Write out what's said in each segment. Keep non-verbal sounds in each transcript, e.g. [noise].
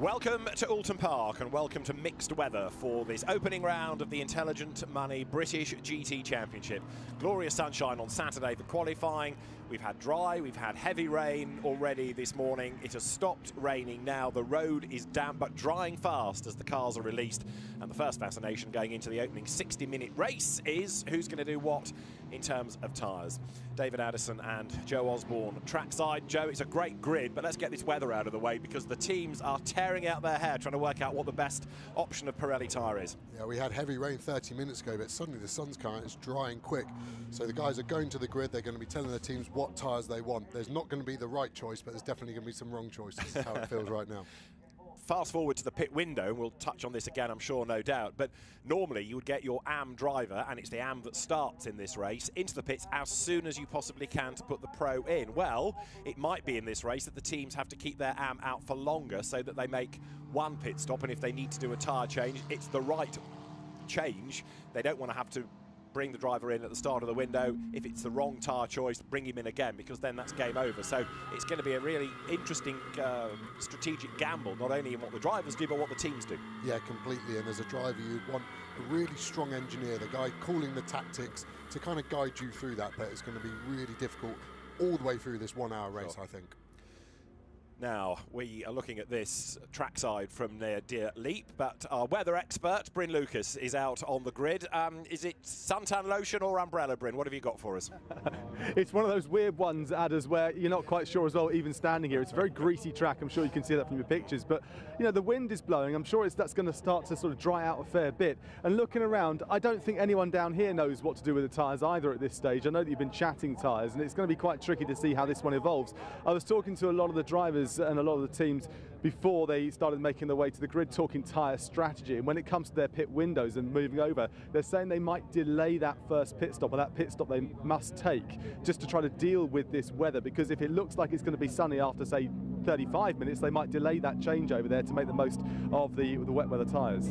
Welcome to Oulton Park and welcome to mixed weather for this opening round of the Intelligent Money British GT Championship. Glorious sunshine on Saturday qualifying. We've had dry, we've had heavy rain already this morning. It has stopped raining now. The road is damp but drying fast as the cars are released. And the first fascination going into the opening 60 minute race is who's going to do what in terms of tyres. David Addison and Joe Osborne trackside. Joe, it's a great grid, but let's get this weather out of the way because the teams are tearing out their hair trying to work out what the best option of Pirelli tyre is. Yeah, we had heavy rain 30 minutes ago, but suddenly the sun's coming, it's drying quick. So the guys are going to the grid, they're going to be telling their teams what tyres they want. There's not going to be the right choice, but there's definitely going to be some wrong choices, how it feels right now [laughs] fast forward to the pit window, and we'll touch on this again, I'm sure, no doubt. But normally you would get your AM driver, and it's the AM that starts in this race, into the pits as soon as you possibly can to put the pro in. Well, it might be in this race that the teams have to keep their AM out for longer so that they make one pit stop, and if they need to do a tyre change, it's the right change. They don't want to have to bring the driver in at the start of the window. If it's the wrong tyre choice, bring him in again because then that's game over. So it's going to be a really interesting uh, strategic gamble, not only in what the drivers do, but what the teams do. Yeah, completely. And as a driver, you'd want a really strong engineer, the guy calling the tactics to kind of guide you through that. But it's going to be really difficult all the way through this one hour race, sure. I think. Now, we are looking at this trackside from near Deer Leap, but our weather expert, Bryn Lucas, is out on the grid. Um, is it suntan lotion or umbrella, Bryn? What have you got for us? [laughs] it's one of those weird ones, Adders, where you're not quite sure as well, even standing here. It's a very greasy track. I'm sure you can see that from your pictures. But, you know, the wind is blowing. I'm sure that's going to start to sort of dry out a fair bit. And looking around, I don't think anyone down here knows what to do with the tyres either at this stage. I know that you've been chatting tyres, and it's going to be quite tricky to see how this one evolves. I was talking to a lot of the drivers and a lot of the teams before they started making their way to the grid talking tyre strategy. And when it comes to their pit windows and moving over, they're saying they might delay that first pit stop or that pit stop they must take just to try to deal with this weather. Because if it looks like it's going to be sunny after, say, 35 minutes, they might delay that changeover there to make the most of the, the wet weather tyres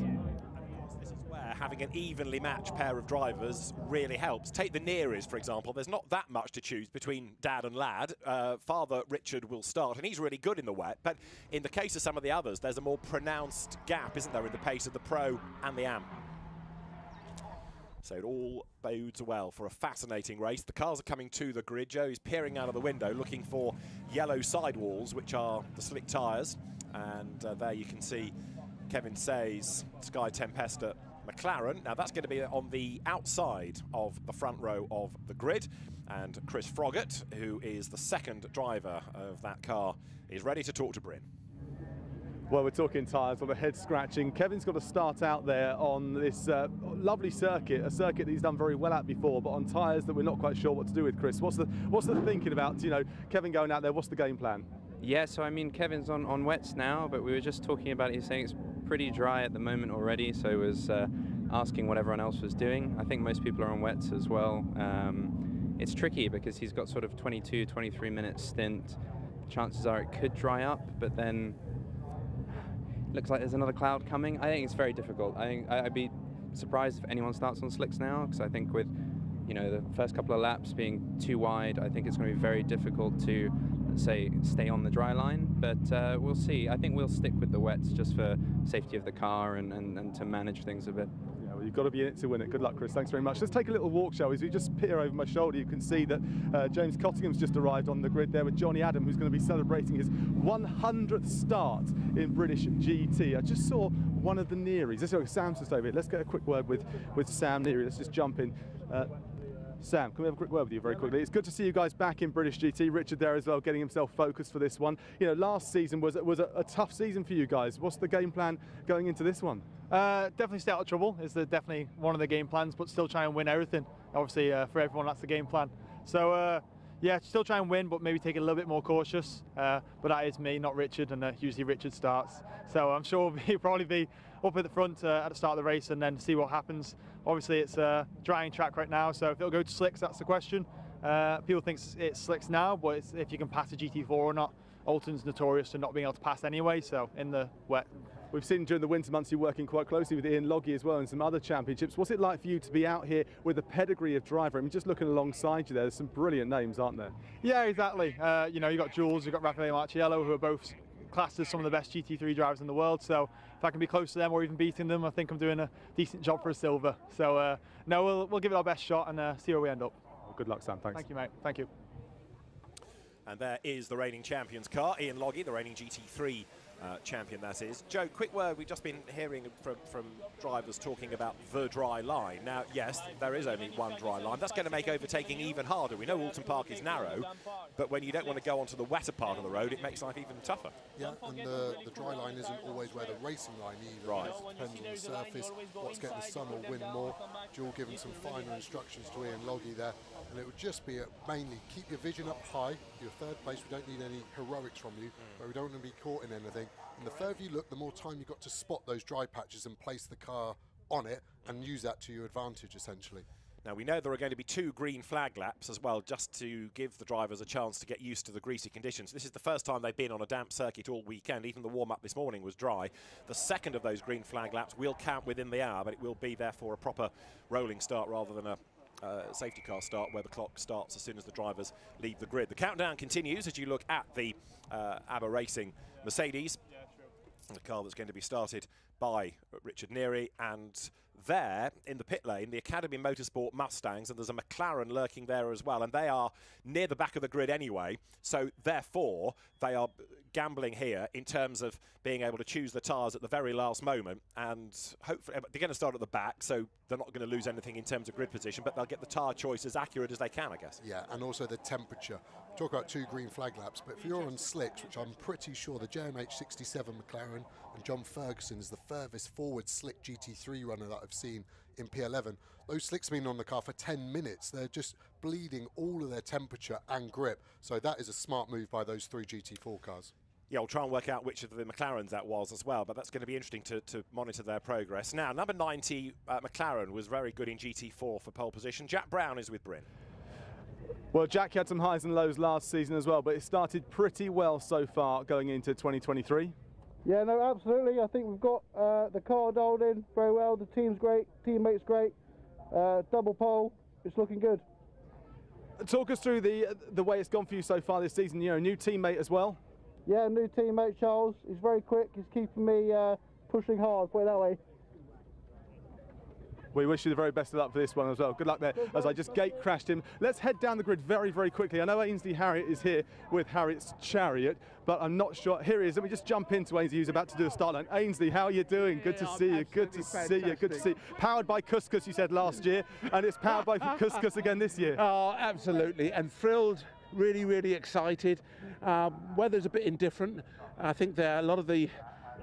having an evenly matched pair of drivers really helps. Take the Nearies, for example. There's not that much to choose between dad and lad. Uh, father Richard will start, and he's really good in the wet. But in the case of some of the others, there's a more pronounced gap, isn't there, in the pace of the Pro and the Am. So it all bodes well for a fascinating race. The cars are coming to the grid. Joe is peering out of the window looking for yellow sidewalls, which are the slick tyres. And uh, there you can see Kevin Say's Sky Tempesta McLaren. Now that's going to be on the outside of the front row of the grid. And Chris Froggatt, who is the second driver of that car, is ready to talk to Bryn. Well, we're talking tyres on the head scratching. Kevin's got to start out there on this uh, lovely circuit, a circuit that he's done very well at before, but on tyres that we're not quite sure what to do with. Chris, what's the what's the thinking about? You know, Kevin going out there. What's the game plan? Yeah, so I mean, Kevin's on on wets now, but we were just talking about it. He's saying it's pretty dry at the moment already, so he was uh, asking what everyone else was doing. I think most people are on wets as well. Um, it's tricky because he's got sort of 22, 23 minute stint. Chances are it could dry up, but then looks like there's another cloud coming. I think it's very difficult. I think I'd be surprised if anyone starts on slicks now because I think with you know the first couple of laps being too wide, I think it's going to be very difficult to say stay on the dry line, but uh, we'll see. I think we'll stick with the wets just for safety of the car and, and, and to manage things a bit. Yeah, well, you've got to be in it to win it. Good luck, Chris. Thanks very much. Let's take a little walk, shall we? As we just peer over my shoulder, you can see that uh, James Cottingham's just arrived on the grid there with Johnny Adam, who's going to be celebrating his 100th start in British GT. I just saw one of the Nearies. Let's go, Sam's just over here. Let's get a quick word with, with Sam Neary. Let's just jump in. Uh, Sam, can we have a quick word with you very quickly? It's good to see you guys back in British GT. Richard there as well, getting himself focused for this one. You know, last season was was a, a tough season for you guys. What's the game plan going into this one? Uh, definitely stay out of trouble is the, definitely one of the game plans, but still try and win everything. Obviously, uh, for everyone, that's the game plan. So. Uh, yeah, still try and win, but maybe take it a little bit more cautious. Uh, but that is me, not Richard, and uh, usually Richard starts. So I'm sure [laughs] he'll probably be up at the front uh, at the start of the race and then see what happens. Obviously, it's a drying track right now, so if it'll go to slicks, that's the question. Uh, people think it's slicks now, but if you can pass a GT4 or not. Oulton's notorious for not being able to pass anyway, so in the wet. We've seen during the winter months you working quite closely with Ian Loggie as well and some other championships. What's it like for you to be out here with a pedigree of driver? I mean, just looking alongside you there, there's some brilliant names, aren't there? Yeah, exactly. Uh, you know, you've got Jules, you've got Raffaele Marciello, who are both classed as some of the best GT3 drivers in the world. So if I can be close to them or even beating them, I think I'm doing a decent job for a silver. So uh, no, we'll, we'll give it our best shot and uh, see where we end up. Well, good luck, Sam. Thanks. Thank you, mate. Thank you. And there is the reigning champions car, Ian Loggie, the reigning GT3 uh, champion that is. Joe, quick word, we've just been hearing from, from drivers talking about the dry line. Now, yes, there is only one dry line. That's going to make overtaking even harder. We know Oulton Park is narrow, but when you don't want to go onto the wetter part of the road, it makes life even tougher. Yeah, and the, the dry line isn't always where the racing line either. Right. It depends on the surface, what's getting the sun or wind more. Jules giving some finer instructions to Ian Loggie there. And it would just be a, mainly keep your vision up high. Your third place, we don't need any heroics from you, but we don't want to be caught in anything. And the further you look, the more time you've got to spot those dry patches and place the car on it and use that to your advantage, essentially. Now, we know there are going to be two green flag laps as well, just to give the drivers a chance to get used to the greasy conditions. This is the first time they've been on a damp circuit all weekend. Even the warm up this morning was dry. The second of those green flag laps will count within the hour, but it will be therefore a proper rolling start rather than a uh, safety car start where the clock starts as soon as the drivers leave the grid. The countdown continues as you look at the uh, ABBA Racing Mercedes, the car that's going to be started by Richard Neary. And there in the pit lane, the Academy Motorsport Mustangs, and there's a McLaren lurking there as well, and they are near the back of the grid anyway. So therefore, they are gambling here in terms of being able to choose the tyres at the very last moment, and hopefully they're going to start at the back, so they're not going to lose anything in terms of grid position, but they'll get the tyre choice as accurate as they can, I guess. Yeah, and also the temperature. Talk about two green flag laps, but if you're on slicks, which I'm pretty sure the JMH67 McLaren and John Ferguson is the furthest forward slick GT3 runner that I've seen in P11. Those slicks have been on the car for 10 minutes. They're just bleeding all of their temperature and grip. So that is a smart move by those three GT4 cars. Yeah, we'll try and work out which of the McLarens that was as well, but that's going to be interesting to, to monitor their progress. Now, number 90, uh, McLaren, was very good in GT4 for pole position. Jack Brown is with Bryn. Well, Jack had some highs and lows last season as well, but it started pretty well so far going into 2023. Yeah, no, absolutely. I think we've got uh, the car dialed in very well. The team's great, teammates great. Uh, double pole, it's looking good. Talk us through the the way it's gone for you so far this season. You know, new teammate as well. Yeah, new teammate Charles. He's very quick. He's keeping me uh, pushing hard. Put it that way. We wish you the very best of luck for this one as well. Good luck there as I just gate crashed him. Let's head down the grid very, very quickly. I know Ainsley Harriott is here with Harriott's Chariot, but I'm not sure. Here he is. Let me just jump into Ainsley, who's about to do a start line. Ainsley, how are you doing? Good to see I'm you. Good to absolutely see you. Good to see you. Powered by Couscous, you said last year, and it's powered by Couscous again this year. [laughs] Oh, absolutely, and thrilled, really, really excited. Um, weather's a bit indifferent. I think there are a lot of the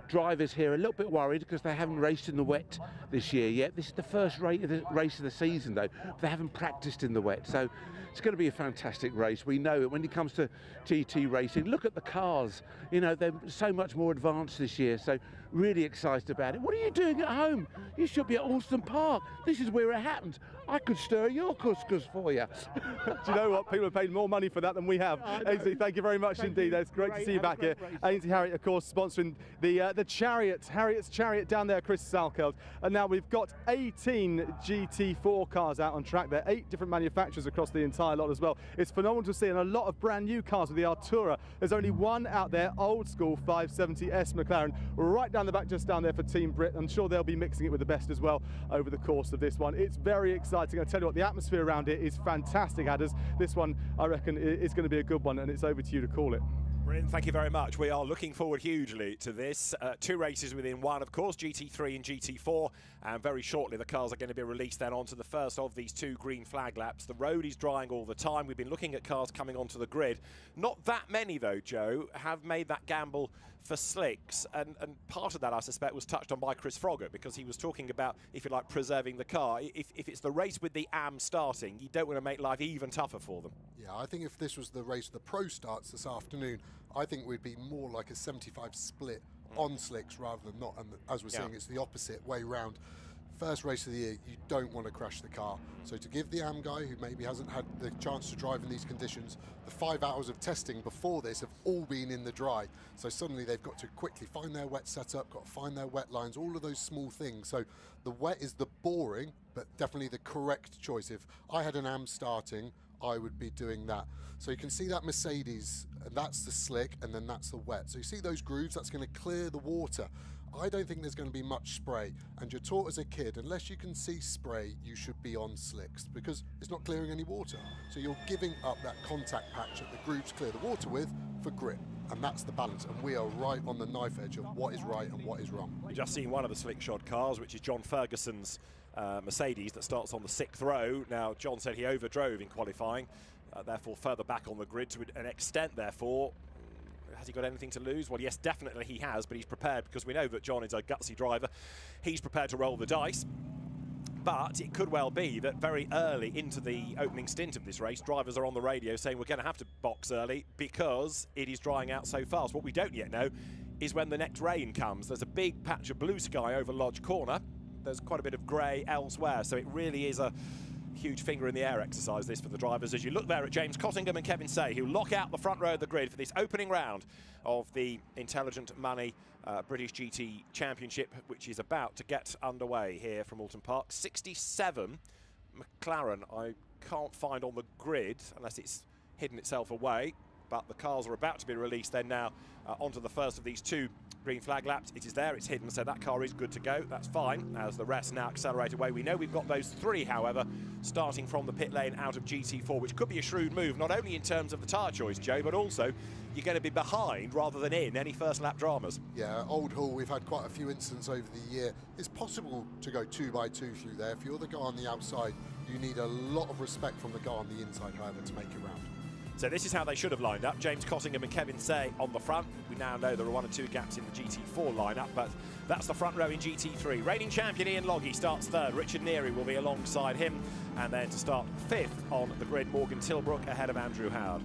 drivers here are a little bit worried because they haven't raced in the wet this year yet. This is the first race of the, race of the season, though. They haven't practiced in the wet, so it's going to be a fantastic race. We know it when it comes to GT racing. Look at the cars; you know they're so much more advanced this year. So really excited about it. What are you doing at home? You should be at Oulton Park. This is where it happens. I could stir your couscous for you. [laughs] Do you know what? People have paid more money for that than we have. Ainsley, thank you very much Thank indeed. you. It's great, to see you back here. great race. Ainsley Harriott, of course, sponsoring the uh, the Chariot, Harriott's Chariot down there, Chris Salkeld. And now we've got 18 GT4 cars out on track there, eight different manufacturers across the entire lot as well. It's phenomenal to see, and a lot of brand new cars with the Artura. There's only one out there, old school 570S McLaren, right down the back, just down there for Team Brit. I'm sure they'll be mixing it with the best as well over the course of this one. It's very exciting. I tell you what, the atmosphere around it is fantastic, Adders. This one, I reckon, is going to be a good one, and it's over to you to call it. Brilliant, thank you very much. We are looking forward hugely to this. Uh, two races within one, of course, GT3 and GT4. And very shortly, the cars are going to be released then onto the first of these two green flag laps. The road is drying all the time. We've been looking at cars coming onto the grid. Not that many, though, Joe, have made that gamble for slicks. And, and part of that, I suspect, was touched on by Chris Froggatt because he was talking about, if you like, preserving the car. If, if it's the race with the AM starting, you don't want to make life even tougher for them. Yeah, I think if this was the race the pro starts this afternoon, I think we'd be more like a 75 split on slicks rather than not. And as we're Yeah. seeing, it's the opposite way round. First race of the year, you don't want to crash the car. So to give the AM guy, who maybe hasn't had the chance to drive in these conditions, the five hours of testing before this have all been in the dry. So suddenly they've got to quickly find their wet setup, got to find their wet lines, all of those small things. So the wet is the boring, but definitely the correct choice. If I had an AM starting, I would be doing that. So you can see that Mercedes that's the slick, and then that's the wet. So you see those grooves, that's going to clear the water. I don't think there's going to be much spray. And you're taught as a kid, unless you can see spray, you should be on slicks because it's not clearing any water. So you're giving up that contact patch that the grooves clear the water with for grip. And that's the balance. And we are right on the knife edge of what is right and what is wrong. We've just seen one of the slick shod cars, which is John Ferguson's uh, Mercedes that starts on the sixth row. Now, John said he overdrove in qualifying, uh, therefore further back on the grid to an extent, therefore, has he got anything to lose? Well, yes, definitely he has, but he's prepared because we know that John is a gutsy driver. He's prepared to roll the dice. But it could well be that very early into the opening stint of this race, drivers are on the radio saying we're going to have to box early because it is drying out so fast. What we don't yet know is when the next rain comes. There's a big patch of blue sky over Lodge Corner. There's quite a bit of grey elsewhere, so it really is a huge finger in the air exercise this for the drivers as you look there at James Cottingham and Kevin Say who lock out the front row of the grid for this opening round of the Intelligent Money uh, British GT Championship which is about to get underway here from Oulton Park. 67 McLaren I can't find on the grid unless it's hidden itself away but the cars are about to be released then now uh, onto the first of these two green flag laps. It is there, it's hidden, so that car is good to go. That's fine, as the rest now accelerate away. We know we've got those three, however, starting from the pit lane out of GT4, which could be a shrewd move, not only in terms of the tyre choice, Joe, but also you're going to be behind rather than in any first lap dramas. Yeah, Old Hall, we've had quite a few incidents over the year. It's possible to go two by two through there. If you're the guy on the outside, you need a lot of respect from the guy on the inside, however, to make it round. So this is how they should have lined up. James Cottingham and Kevin Say on the front. We now know there are one or two gaps in the GT4 lineup, but that's the front row in GT3. Reigning champion Ian Loggie starts third. Richard Neary will be alongside him. And then to start fifth on the grid, Morgan Tilbrook ahead of Andrew Howard.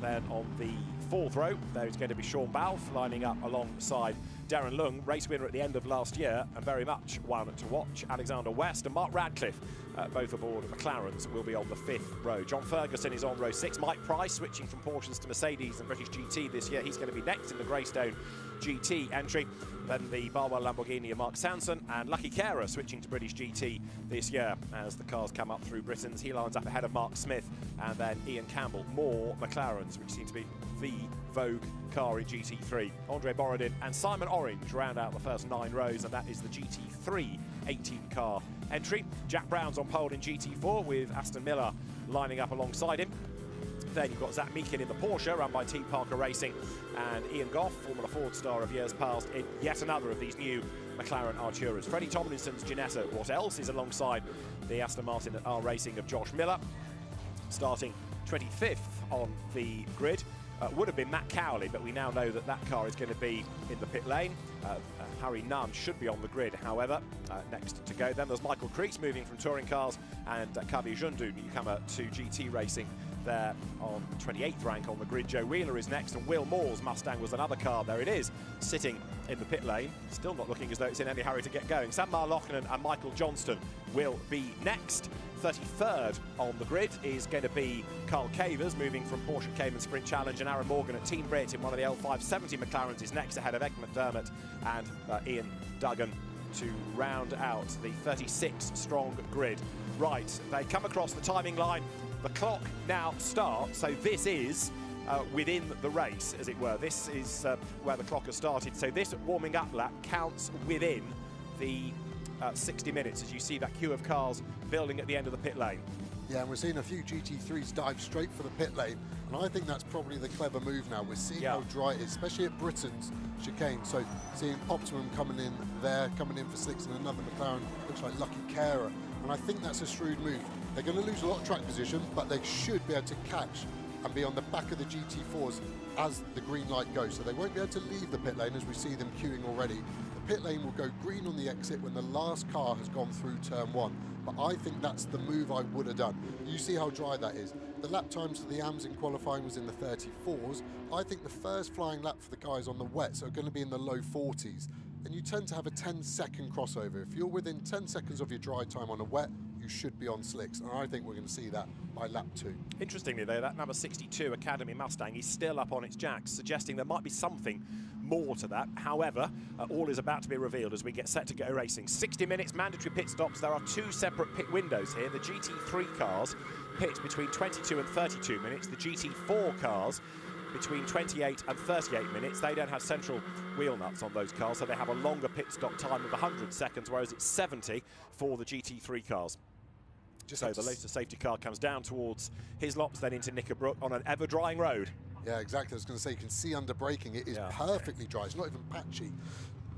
Then on the fourth row, there's going to be Shaun Balfe lining up alongside Darren Leung, race winner at the end of last year, and very much one to watch. Alexander West and Mark Radcliffe, uh, both aboard McLarens, will be on the fifth row. John Ferguson is on row six. Mike Price switching from Porsches to Mercedes and British GT this year. He's going to be next in the Greystone GT entry. Then the Barwell Lamborghini of Mark Sanson and Lucky Khera switching to British GT this year as the cars come up through Britten's. He lines up ahead of Mark Smith and then Ian Campbell. More McLarens, which seem to be the Vogue car in GT3. Andre Borodin and Simon Orange round out the first nine rows, and that is the GT3 18 car entry. Jack Brown's on pole in GT4 with Aston Millar lining up alongside him. Then you've got Zac Meakin in the Porsche, run by Team Parker Racing, and Ian Goff, Formula Ford star of years past, in yet another of these new McLaren Arturas. Freddie Tomlinson's Ginetta. What else is alongside the Aston Martin R Racing of Josh Miller, starting 25th on the grid. Uh, would have been Matt Cowley, but we now know that that car is going to be in the pit lane. Uh, uh, Harry Nunn should be on the grid, however, uh, next to go. Then there's Michael Crees moving from touring cars and uh, Kavi Jundu, newcomer to GT Racing there on 28th rank on the grid. Joe Wheeler is next, and Will Moore's Mustang was another car. There it is, sitting in the pit lane. Still not looking as though it's in any hurry to get going. Sam Marlochnan and Michael Johnston will be next. 33rd on the grid is going to be Carl Cavers, moving from Porsche Cayman Sprint Challenge, and Aaron Morgan at Team Brit in one of the L570 McLarens is next ahead of Egg McDermott and uh, Ian Duggan to round out the 36 strong grid. Right, they come across the timing line. The clock now starts, so this is uh, within the race, as it were. This is uh, where the clock has started. So this warming up lap counts within the uh, 60 minutes as you see that queue of cars building at the end of the pit lane. Yeah, and we're seeing a few GT3s dive straight for the pit lane, and I think that's probably the clever move now. We're seeing yeah. how dry it is, especially at Britten's chicane. So seeing Optimum coming in there, coming in for six, and another McLaren looks like Lucky Khera, and I think that's a shrewd move. They're going to lose a lot of track position, but they should be able to catch and be on the back of the GT4s as the green light goes. So they won't be able to leave the pit lane as we see them queuing already The pit lane will go green on the exit when the last car has gone through turn one. But I think that's the move I would have done. You see how dry that is. The lap times for the AMS in qualifying was in the 34s. I think the first flying lap for the guys on the wets are going to be in the low 40s. And you tend to have a 10 second crossover. If you're within 10 seconds of your dry time on a wet, you should be on slicks. And I think we're going to see that by lap two. Interestingly, though, that number 62 Academy Mustang is still up on its jacks, suggesting there might be something more to that. However, uh, all is about to be revealed as we get set to go racing. 60 minutes mandatory pit stops. There are two separate pit windows here. The GT3 cars pit between 22 and 32 minutes. The GT4 cars between 28 and 38 minutes. They don't have central wheel nuts on those cars, so they have a longer pit stop time of 100 seconds, whereas it's 70 for the GT3 cars. Just so the latest safety car comes down towards his Hislops, then into Knickerbrook on an ever-drying road. Yeah, exactly. I was going to say, you can see under braking, it is yeah. perfectly dry. It's not even patchy.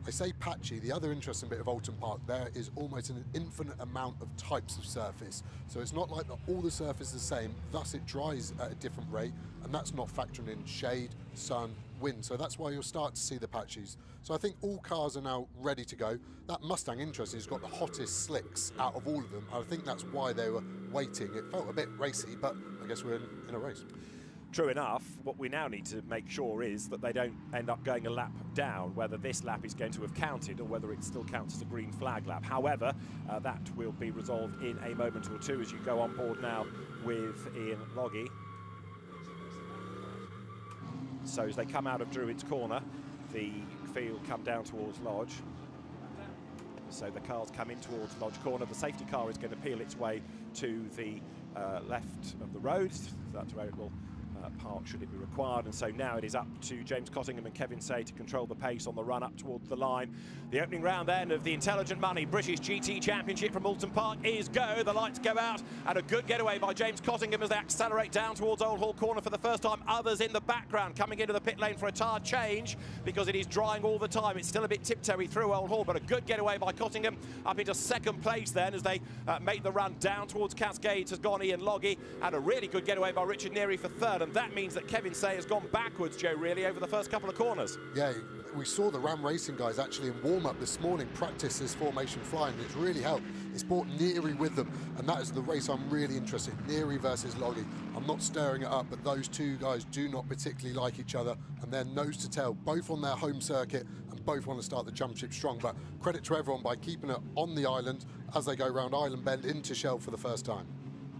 I say patchy, the other interesting bit of Oulton Park, there is almost an infinite amount of types of surface. So it's not like all the surface is the same, thus it dries at a different rate, and that's not factoring in shade, sun, wind. So that's why you'll start to see the patches. So I think all cars are now ready to go. That Mustang, interesting, has got the hottest slicks out of all of them. I think that's why they were waiting. It felt a bit racy, but I guess we're in, in a race. True enough, what we now need to make sure is that they don't end up going a lap down, whether this lap is going to have counted or whether it still counts as a green flag lap. However, uh, that will be resolved in a moment or two as you go on board now with Ian Loggie. So as they come out of Druids Corner, the field come down towards Lodge. So the cars come in towards Lodge Corner. The safety car is going to peel its way to the uh, left of the road. That's where it will uh, park should it be required. And so now it is up to James Cottingham and Kevin Say to control the pace on the run up towards the line. The opening round then of the Intelligent Money British GT Championship from Oulton Park is go. The lights go out and a good getaway by James Cottingham as they accelerate down towards Old Hall Corner for the first time. Others in the background coming into the pit lane for a tyre change because it is drying all the time. It's still a bit tiptoey through Old Hall, but a good getaway by Cottingham up into second place then as they uh, make the run down towards Cascades has gone Ian Loggie and a really good getaway by Richard Neary for third. And that means that Kevin Say has gone backwards, Joe, really, over the first couple of corners. Yeah, we saw the Ram Racing guys actually in warm-up this morning practice this formation flying. It's really helped. It's brought Neary with them, and that is the race I'm really interested in. Neary versus Loggie. I'm not stirring it up, but those two guys do not particularly like each other, and they're nose to tail, both on their home circuit, and both want to start the championship strong. But credit to everyone by keeping it on the island as they go round Island Bend into Shell for the first time.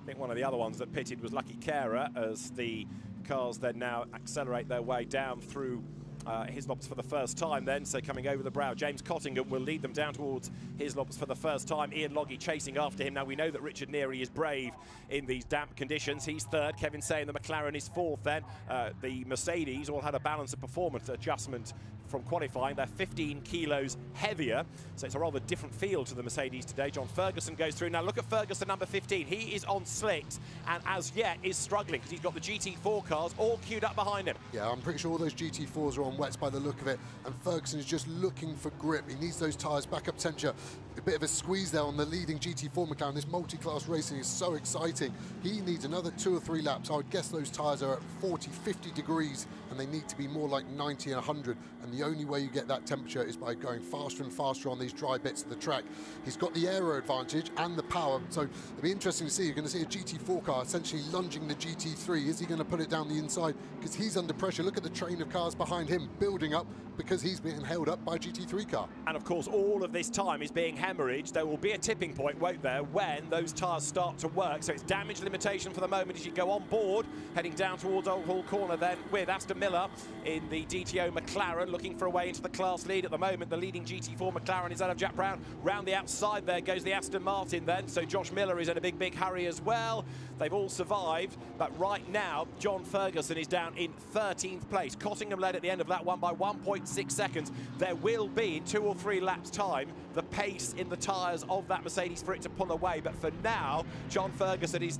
I think one of the other ones that pitted was Lucky Khera as the cars then now accelerate their way down through uh, Hislops for the first time then, so coming over the brow. James Cottingham will lead them down towards Hislops for the first time. Ian Loggie chasing after him. Now we know that Richard Neary is brave in these damp conditions. He's third. Kevin saying the McLaren is fourth then. Uh, the Mercedes all had a balance of performance adjustment from qualifying. They're 15 kilos heavier, so it's a rather different feel to the Mercedes today. John Ferguson goes through. Now look at Ferguson, number 15. He is on slicks and as yet is struggling because he's got the GT4 cars all queued up behind him. Yeah, I'm pretty sure all those GT4s are on wets by the look of it, and Ferguson is just looking for grip. He needs those tyres back up temperature. A bit of a squeeze there on the leading GT4 McLaren. This multi-class racing is so exciting. He needs another two or three laps. I would guess those tyres are at 40, 50 degrees, and they need to be more like 90 and 100. And the only way you get that temperature is by going faster and faster on these dry bits of the track. He's got the aero advantage and the power, so it'll be interesting to see. You're going to see a GT4 car essentially lunging the GT3. Is he going to put it down the inside? Because he's under pressure. Look at the train of cars behind him building up because he's being held up by GT3 car. And of course, all of this time is being hemorrhaged. There will be a tipping point, won't there, when those tyres start to work. So it's damage limitation for the moment as you go on board, heading down towards Old Hall Corner then with Aston Millar in the DTO McLaren, looking for a way into the class lead at the moment. The leading GT4 McLaren is out of Jack Brown. Round the outside there goes the Aston Martin then. So Josh Miller is in a big, big hurry as well. They've all survived, but right now, John Ferguson is down in 13th place. Cottingham led at the end of that one by 1.6 seconds. There will be, in two or three laps' time, the pace in the tyres of that Mercedes for it to pull away. But for now, John Ferguson is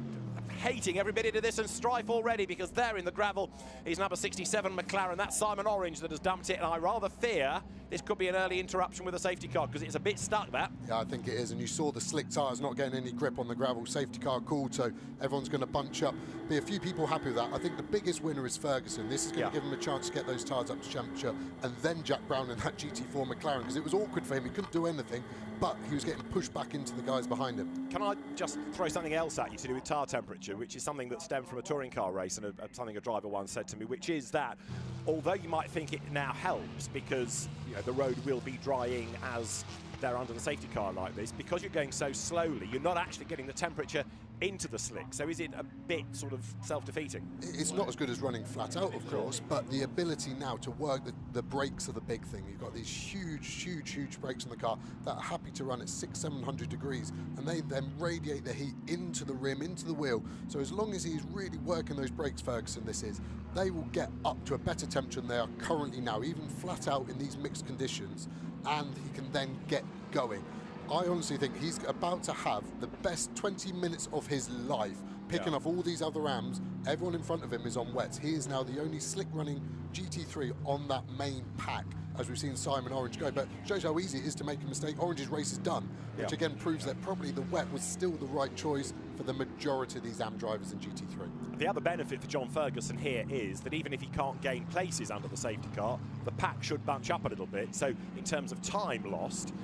hating every bit of this and strife already because there in the gravel is number 67 McLaren. That's Simon Orange that has dumped it, and I rather fear this could be an early interruption with a safety car because it's a bit stuck, that. Yeah, I think it is, and you saw the slick tyres not getting any grip on the gravel. Safety car called, so everyone's going to bunch up. Be a few people happy with that. I think the biggest winner is Ferguson. This is going to yeah. give him a chance to get those tyres up to championship, and then Jack Brown in that GT4 McLaren because it was awkward for him. He couldn't do anything, but he was getting pushed back into the guys behind him. Can I just throw something else at you to do with tyre temperature, which is something that stemmed from a touring car race and a, a, something a driver once said to me, which is that although you might think it now helps because you know the road will be drying as they're under the safety car like this, because you're going so slowly, you're not actually getting the temperature into the slick. So is it a bit sort of self-defeating? It's not as good as running flat out, of course, but the ability now to work the, the brakes are the big thing. You've got these huge, huge, huge brakes on the car that are happy to run at six, seven hundred degrees, and they then radiate the heat into the rim, into the wheel. So as long as he's really working those brakes, Ferguson, this is, they will get up to a better temperature than they are currently now, even flat out in these mixed conditions, and he can then get going. I honestly think he's about to have the best 20 minutes of his life, picking Yeah. off all these other AMs. Everyone in front of him is on wets. He is now the only slick running GT3 on that main pack, as we've seen Simon Orange go. But shows how easy it is to make a mistake. Orange's race is done, which Yeah. again proves that probably the wet was still the right choice for the majority of these AM drivers in GT3. The other benefit for John Ferguson here is that even if he can't gain places under the safety car, the pack should bunch up a little bit. So in terms of time lost,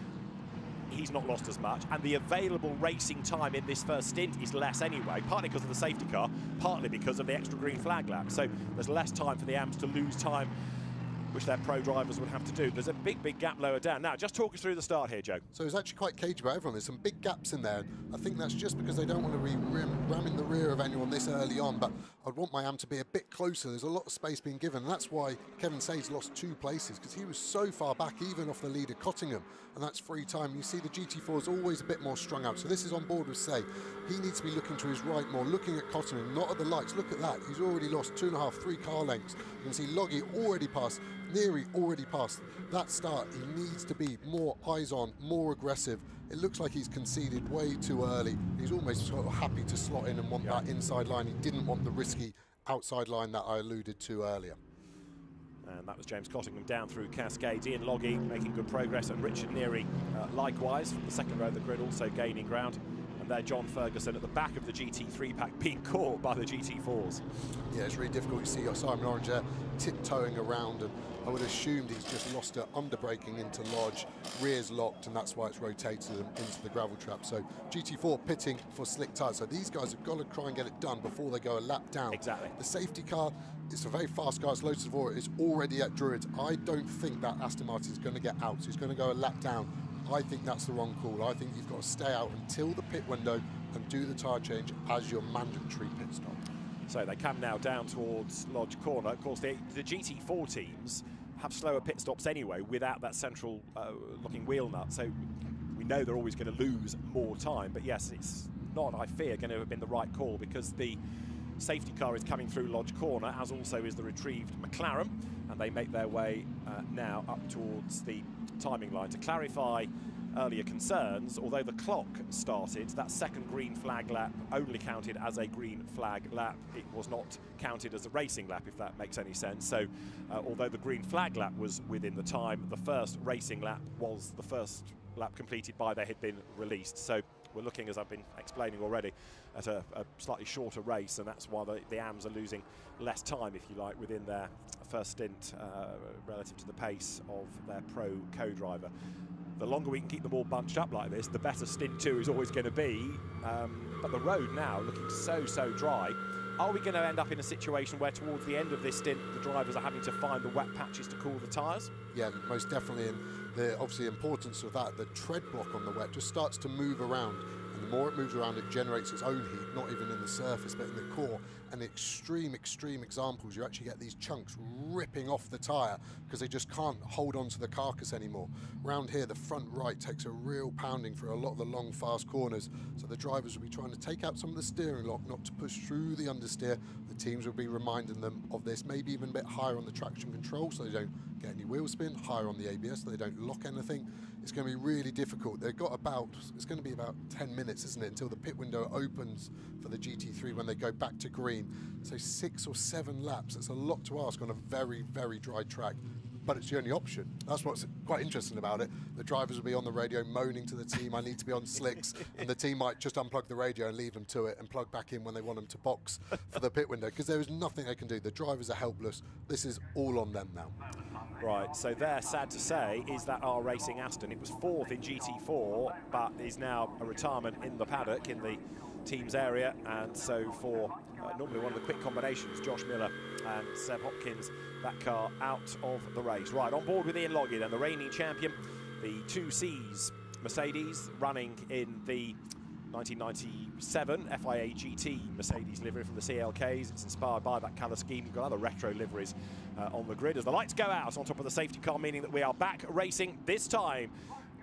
he's not lost as much. And the available racing time in this first stint is less anyway, partly because of the safety car, partly because of the extra green flag lap. So there's less time for the AMs to lose time, which their pro drivers would have to do. There's a big, big gap lower down. Now, just talk us through the start here, Joe. So it's actually quite cagey by everyone. There's some big gaps in there. I think that's just because they don't want to be ramming the rear of anyone this early on. But I'd want my AM to be a bit closer. There's a lot of space being given. And that's why Kevin Sage lost two places because he was so far back, even off the leader Cottingham. And that's free time. You see the GT4 is always a bit more strung out. So this is on board with Say. He needs to be looking to his right more, looking at Cottingham, not at the lights. Look at that. He's already lost two and a half, three car lengths. You can see Loggie already passed. Neary already passed. That start, he needs to be more eyes on, more aggressive. It looks like he's conceded way too early. He's almost sort of happy to slot in and want that inside line. He didn't want the risky outside line that I alluded to earlier. And that was James Cottingham down through Cascades. Ian Loggie making good progress, and Richard Neary uh, likewise from the second row of the grid, also gaining ground. There, John Ferguson at the back of the GT3 pack being caught by the GT4s. Yeah, it's really difficult. You see uh, Simon Orange there tiptoeing around, and I would assume he's just lost it under braking into Lodge, rears locked, and that's why it's rotated him into the gravel trap. So GT4 pitting for slick tyres. So these guys have got to try and get it done before they go a lap down. Exactly. The safety car, it's a very fast car. It's Lotus Evora. It's already at Druids. I don't think that Aston Martin is going to get out. So he's going to go a lap down. I think that's the wrong call. I think you've got to stay out until the pit window and do the tyre change as your mandatory pit stop. So they come now down towards Lodge Corner. Of course, the, the GT4 teams have slower pit stops anyway without that central uh, looking wheel nut. So we know they're always going to lose more time. But yes, it's not, I fear, going to have been the right call because the safety car is coming through Lodge Corner, as also is the retrieved McLaren. And they make their way uh, now up towards the timing line. To clarify earlier concerns, although the clock started, that second green flag lap only counted as a green flag lap. It was not counted as a racing lap, if that makes any sense. So, uh, although the green flag lap was within the time, the first racing lap was the first lap completed by they had been released. So, we're looking, as I've been explaining already, at a, a slightly shorter race, and that's why the, the AMs are losing less time, if you like, within their first stint uh, relative to the pace of their pro co-driver. The longer we can keep them all bunched up like this, the better stint two is always going to be. Um, but the road now looking so, so dry. Are we going to end up in a situation where towards the end of this stint, the drivers are having to find the wet patches to cool the tyres? Yeah, most definitely. And the obviously importance of that, the tread block on the wet just starts to move around. And the more it moves around, it generates its own heat, not even in the surface, but in the core. And extreme, extreme examples, you actually get these chunks ripping off the tyre because they just can't hold on to the carcass anymore. Round here, the front right takes a real pounding for a lot of the long, fast corners. So the drivers will be trying to take out some of the steering lock, not to push through the understeer. The teams will be reminding them of this, maybe even a bit higher on the traction control so they don't get any wheel spin, higher on the ABS so they don't lock anything. It's going to be really difficult. They've got about, it's going to be about 10 minutes, isn't it, until the pit window opens for the GT3 when they go back to green. So six or seven laps, it's a lot to ask on a very, very dry track. But it's the only option. That's what's quite interesting about it. The drivers will be on the radio moaning to the team, I need to be on slicks. [laughs] and the team might just unplug the radio and leave them to it and plug back in when they want them to box for the pit window because there is nothing they can do. The drivers are helpless. This is all on them now. Right, so there, sad to say, is that R Racing Aston. It was fourth in GT4, but is now a retirement in the paddock in the team's area. And so for uh, normally one of the quick combinations, Josh Miller and Seb Hopkins, that car out of the race. Right, on board with Ian Loggie then, the reigning champion, the 2 Seas Mercedes running in the 1997 FIA GT Mercedes livery from the CLKs. It's inspired by that colour scheme. We've got other retro liveries uh, on the grid as the lights go out on top of the safety car, meaning that we are back racing this time.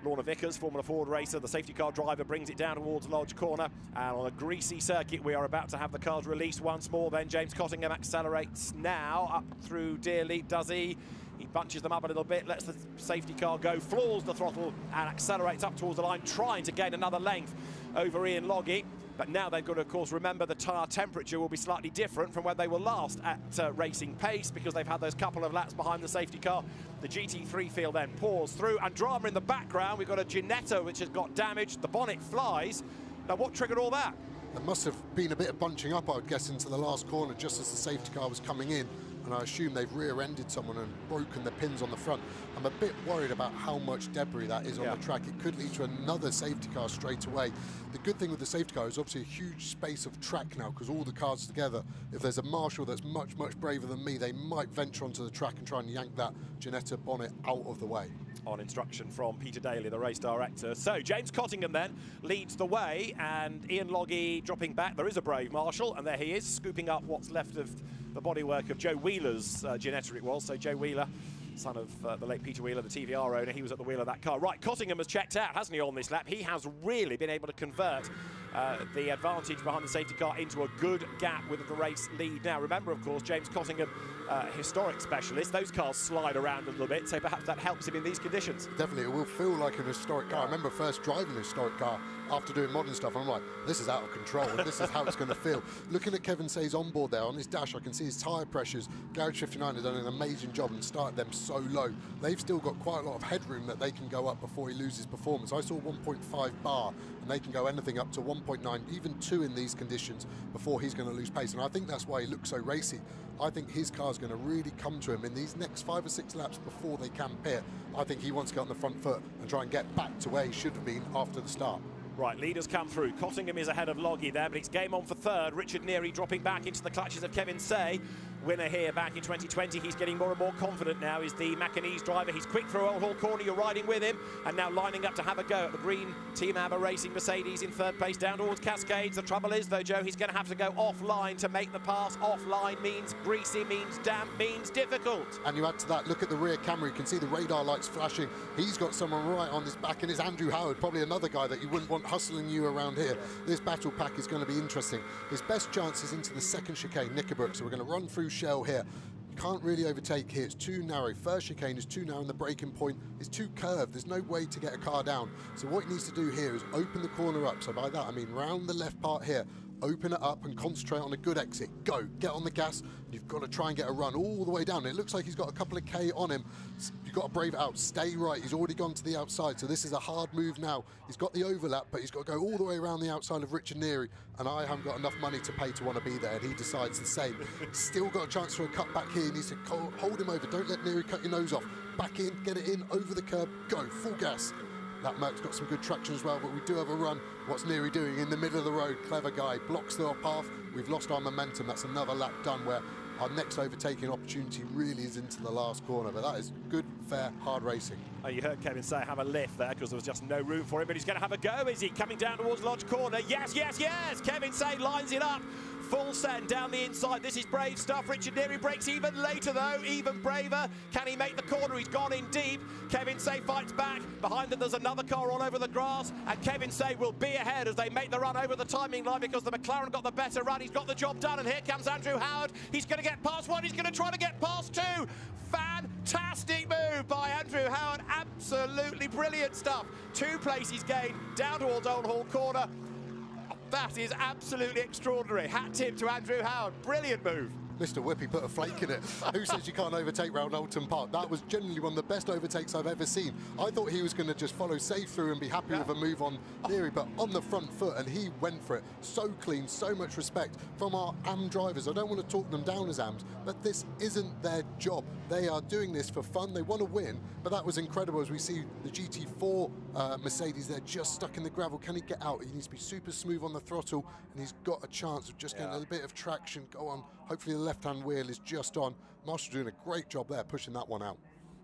Lorna Vickers, Formula Ford racer, the safety car driver, brings it down towards Lodge Corner. And on a greasy circuit, we are about to have the cars released once more. Then James Cottingham accelerates now up through Deer Leap. Does he? He bunches them up a little bit, lets the safety car go, floors the throttle and accelerates up towards the line, trying to gain another length over Ian Loggie. But now they've got to, of course, remember the tyre temperature will be slightly different from when they were last at uh, racing pace because they've had those couple of laps behind the safety car. The GT3 field then pours through and drama in the background. We've got a Ginetta which has got damaged. The bonnet flies. Now, what triggered all that? There must have been a bit of bunching up, I would guess, into the last corner just as the safety car was coming in and I assume they've rear-ended someone and broken the pins on the front. I'm a bit worried about how much debris that is on yeah. the track. It could lead to another safety car straight away. The good thing with the safety car is obviously a huge space of track now because all the cars together. If there's a marshal that's much, much braver than me, they might venture onto the track and try and yank that Ginetta bonnet out of the way on instruction from Peter Daly, the race director. So James Cottingham then leads the way, and Ian Loggie dropping back. There is a brave marshal, and there he is, scooping up what's left of the bodywork of Joe Wheeler's uh, it was. So Joe Wheeler son of uh, the late Peter Wheeler, the TVR owner. He was at the wheel of that car. Right, Cottingham has checked out, hasn't he, on this lap? He has really been able to convert uh, the advantage behind the safety car into a good gap with the race lead. Now, remember, of course, James Cottingham, uh, historic specialist. Those cars slide around a little bit, so perhaps that helps him in these conditions. Definitely, it will feel like an historic car. I remember first driving a historic car after doing modern stuff. I'm like, this is out of control. this is how it's going [laughs] to feel. Looking at Kevin Say's onboard there on his dash, I can see his tyre pressures. Garage 59 has done an amazing job and started them so low. They've still got quite a lot of headroom that they can go up before he loses performance. I saw 1.5 bar, and they can go anything up to 1.9, even two in these conditions before he's going to lose pace. And I think that's why he looks so racy. I think his car's going to really come to him in these next five or six laps before they can pit. I think he wants to get on the front foot and try and get back to where he should have been after the start. Right, leaders come through. Cottingham is ahead of Loggie there, but it's game on for third. Richard Neary dropping back into the clutches of Kevin Say. Winner here back in 2020. He's getting more and more confident now. Is the Macanese driver. He's quick through Old Hall Corner. You're riding with him. And now lining up to have a go at the green Team Abba Racing Mercedes in third place down towards Cascades. The trouble is, though, Joe, he's going to have to go offline to make the pass. Offline means greasy, means damp, means difficult. And you add to that, look at the rear camera. You can see the radar lights flashing. He's got someone right on his back, and it's Andrew Howard, probably another guy that you wouldn't want hustling you around here. This battle pack is going to be interesting. His best chance is into the second chicane, Knickerbrook. So we're going to run through Shell here can't really overtake here. It's too narrow. First chicane is too narrow and the braking point is too curved. There's no way to get a car down. So what he needs to do here is open the corner up. So by that, I mean round the left part here open it up and concentrate on a good exit. Go, get on the gas. You've got to try and get a run all the way down. It looks like he's got a couple of K on him. You've got to brave it out. Stay right. He's already gone to the outside, so this is a hard move now. He's got the overlap, but he's got to go all the way around the outside of Richard Neary, and I haven't got enough money to pay to want to be there, and he decides the same. Still got a chance for a cut back here. He needs to hold him over. Don't let Neary cut your nose off. Back in, get it in, over the curb, go, full gas. That Merc's got some good traction as well, but we do have a run. What's Neary doing in the middle of the road? Clever guy, blocks the path. We've lost our momentum. That's another lap done where our next overtaking opportunity really is into the last corner. But that is good, fair, hard racing. Oh, you heard Kevin say have a lift there because there was just no room for him, but he's going to have a go, is he? Coming down towards Lodge Corner. Yes, yes, yes! Kevin Say lines it up. Full send down the inside. This is brave stuff. Richard Neary breaks even later, though. Even braver. Can he make the corner? He's gone in deep. Kevin Say fights back. Behind them, there's another car all over the grass. And Kevin Say will be ahead as they make the run over the timing line because the McLaren got the better run. He's got the job done. And here comes Andrew Howard. He's going to get past one. He's going to try to get past two. Fantastic move by Andrew Howard. Absolutely brilliant stuff. Two places gained down towards Old Hall Corner. That is absolutely extraordinary. Hat tip to Andrew Howard. Brilliant move. Mr. Whippy put a flake in it. [laughs] Who says you can't overtake round Oulton Park? That was genuinely one of the best overtakes I've ever seen. I thought he was going to just follow safe through and be happy yeah. with a move on Neary, but on the front foot, and he went for it. So clean, so much respect from our AM drivers. I don't want to talk them down as AMs, but this isn't their job. They are doing this for fun. They want to win, but that was incredible as we see the GT4 uh, Mercedes there just stuck in the gravel. Can he get out? He needs to be super smooth on the throttle, and he's got a chance of just getting yeah. a bit of traction. Go on. Hopefully the left-hand wheel is just on. Marshall doing a great job there, pushing that one out.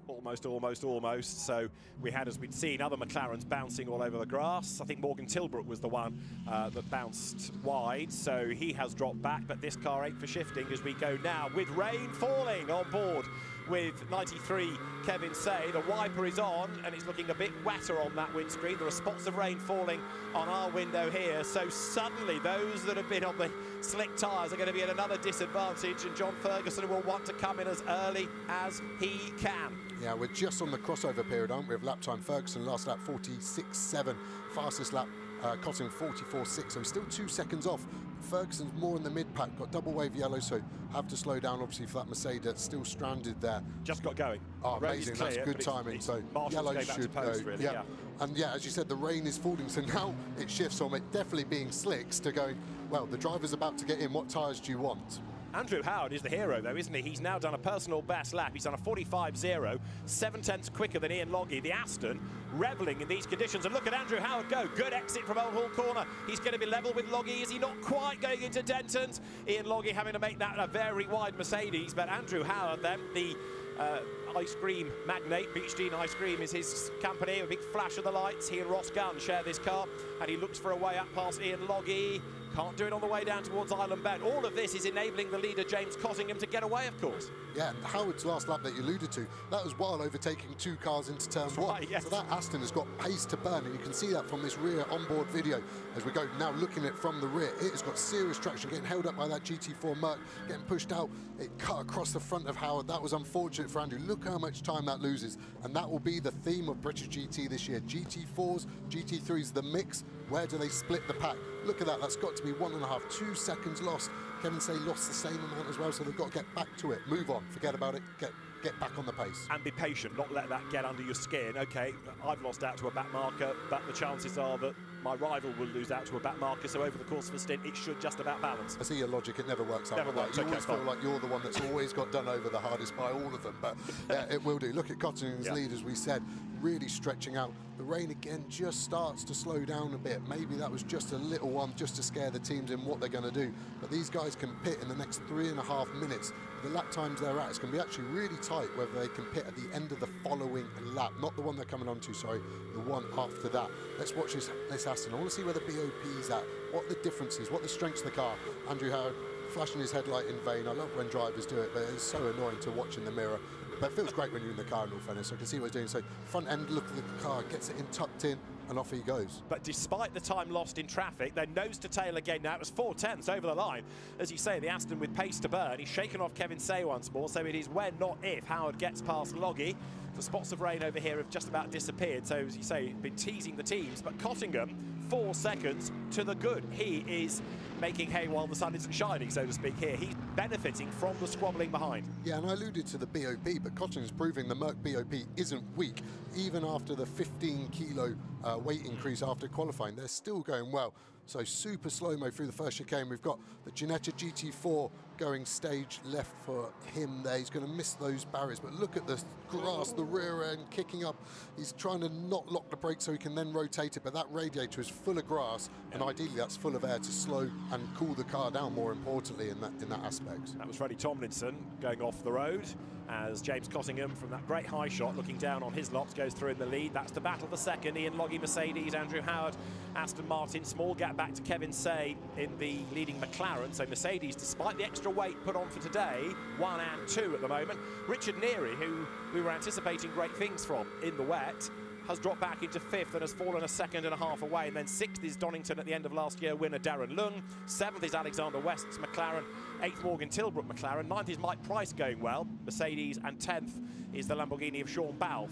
almost, almost, almost. So we had, as we'd seen, other McLarens bouncing all over the grass. I think Morgan Tilbrook was the one uh, that bounced wide, so he has dropped back. But this car ain't for shifting as we go now with rain falling on board with 93 Kevin Tse. The wiper is on and it's looking a bit wetter on that windscreen. There are spots of rain falling on our window here. So suddenly those that have been on the slick tyres are going to be at another disadvantage and John Ferguson will want to come in as early as he can. Yeah, we're just on the crossover period, aren't we, of lap time. Ferguson last lap 46.7, fastest lap uh, Cottingham 44.6, so still two seconds off. Ferguson's more in the mid-pack, got double wave yellow, so have to slow down, obviously, for that Mercedes still stranded there. Just got going. Oh, amazing, clear, that's good timing. It's, so yellow should post, go. Really, yeah. yeah. And yeah, as you said, the rain is falling, so now it shifts from it definitely being slicks to going, well, the driver's about to get in, what tyres do you want? Andrew Howard is the hero, though, isn't he? He's now done a personal best lap. He's done a 45-0, seven tenths quicker than Ian Loggie, the Aston, revelling in these conditions. And look at Andrew Howard go. Good exit from Old Hall Corner. He's going to be level with Loggie. Is he not quite going into Denton's? Ian Loggie having to make that a very wide Mercedes. But Andrew Howard, then, the uh, ice cream magnate, Beechdean Ice Cream is his company. A big flash of the lights. He and Ross Gunn share this car. And he looks for a way up past Ian Loggie. Can't do it on the way down towards Island Bend. All of this is enabling the leader, James Cottingham, to get away, of course. Yeah, and Howard's last lap that you alluded to, that was while overtaking two cars into turn That's one. Right, yes. So that Aston has got pace to burn, and you can see that from this rear onboard video as we go now looking at it from the rear. It has got serious traction, getting held up by that GT4 Merc, getting pushed out. It cut across the front of Howard. That was unfortunate for Andrew. Look how much time that loses, and that will be the theme of British GT this year. GT4s, GT3s, the mix. Where do they split the pack? Look at that. That's got to be one and a half, two seconds lost. Kevin Tse lost the same amount as well, so they've got to get back to it. Move on. Forget about it. Get get back on the pace. And be patient, not let that get under your skin. Okay, I've lost out to a back marker, but the chances are that my rival will lose out to a back marker, so over the course of a stint, it should just about balance. I see your logic, it never works out Never like works, that. You okay, always feel like you're the one that's always got done over the hardest by all of them, but [laughs] yeah, it will do. Look at Cottingham's Yeah. lead, as we said, really stretching out. The rain again just starts to slow down a bit. Maybe that was just a little one just to scare the teams in what they're going to do. But these guys can pit in the next three and a half minutes. The lap times they're at, it's going to be actually really tight whether they can pit at the end of the following lap. Not the one they're coming on to, sorry, the one after that. Let's watch this, this Aston. I want to see where the BOP's at, what the difference is, what the strengths of the car. Andrew Howard flashing his headlight in vain. I love when drivers do it, but it's so annoying to watch in the mirror. But it feels great when you're in the car, in all fairness. I can see what he's doing. So front end look at the car, gets it in tucked in, and off he goes. But despite the time lost in traffic, they're nose to tail again now. It was four tenths over the line. As you say, the Aston with pace to burn. He's shaken off Kevin Tse once more, so it is when, not if, Howard gets past Loggie. The spots of rain over here have just about disappeared, so as you say, been teasing the teams. But Cottingham, four seconds to the good. He is making hay while the sun isn't shining, so to speak, here. He's benefiting from the squabbling behind. Yeah, and I alluded to the BOP, but Cottingham's proving the Merc BOP isn't weak. Even after the 15 kilo uh, weight increase after qualifying, they're still going well. So super slow-mo through the first chicane. We've got the Ginetta GT4 going stage left for him there. He's going to miss those barriers, but look at the grass, the rear end kicking up. He's trying to not lock the brakes so he can then rotate it, but that radiator is full of grass, and ideally that's full of air to slow and cool the car down more importantly in that, in that aspect. That was Freddie Tomlinson going off the road as James Cottingham from that great high shot looking down on his lots goes through in the lead. That's the battle for second. Ian Loggie, Mercedes, Andrew Howard, Aston Martin. Small gap back to Kevin Tse in the leading McLaren. So Mercedes, despite the extra weight put on for today, one and two at the moment. Richard Neary, who we were anticipating great things from in the wet, has dropped back into fifth and has fallen a second and a half away. And then sixth is Donington at the end of last year winner Darren Leung. Seventh is Alexander West's McLaren. Eighth Morgan Tilbrook McLaren. Ninth is Mike Price going well, Mercedes. And tenth is the Lamborghini of Shaun Balfe.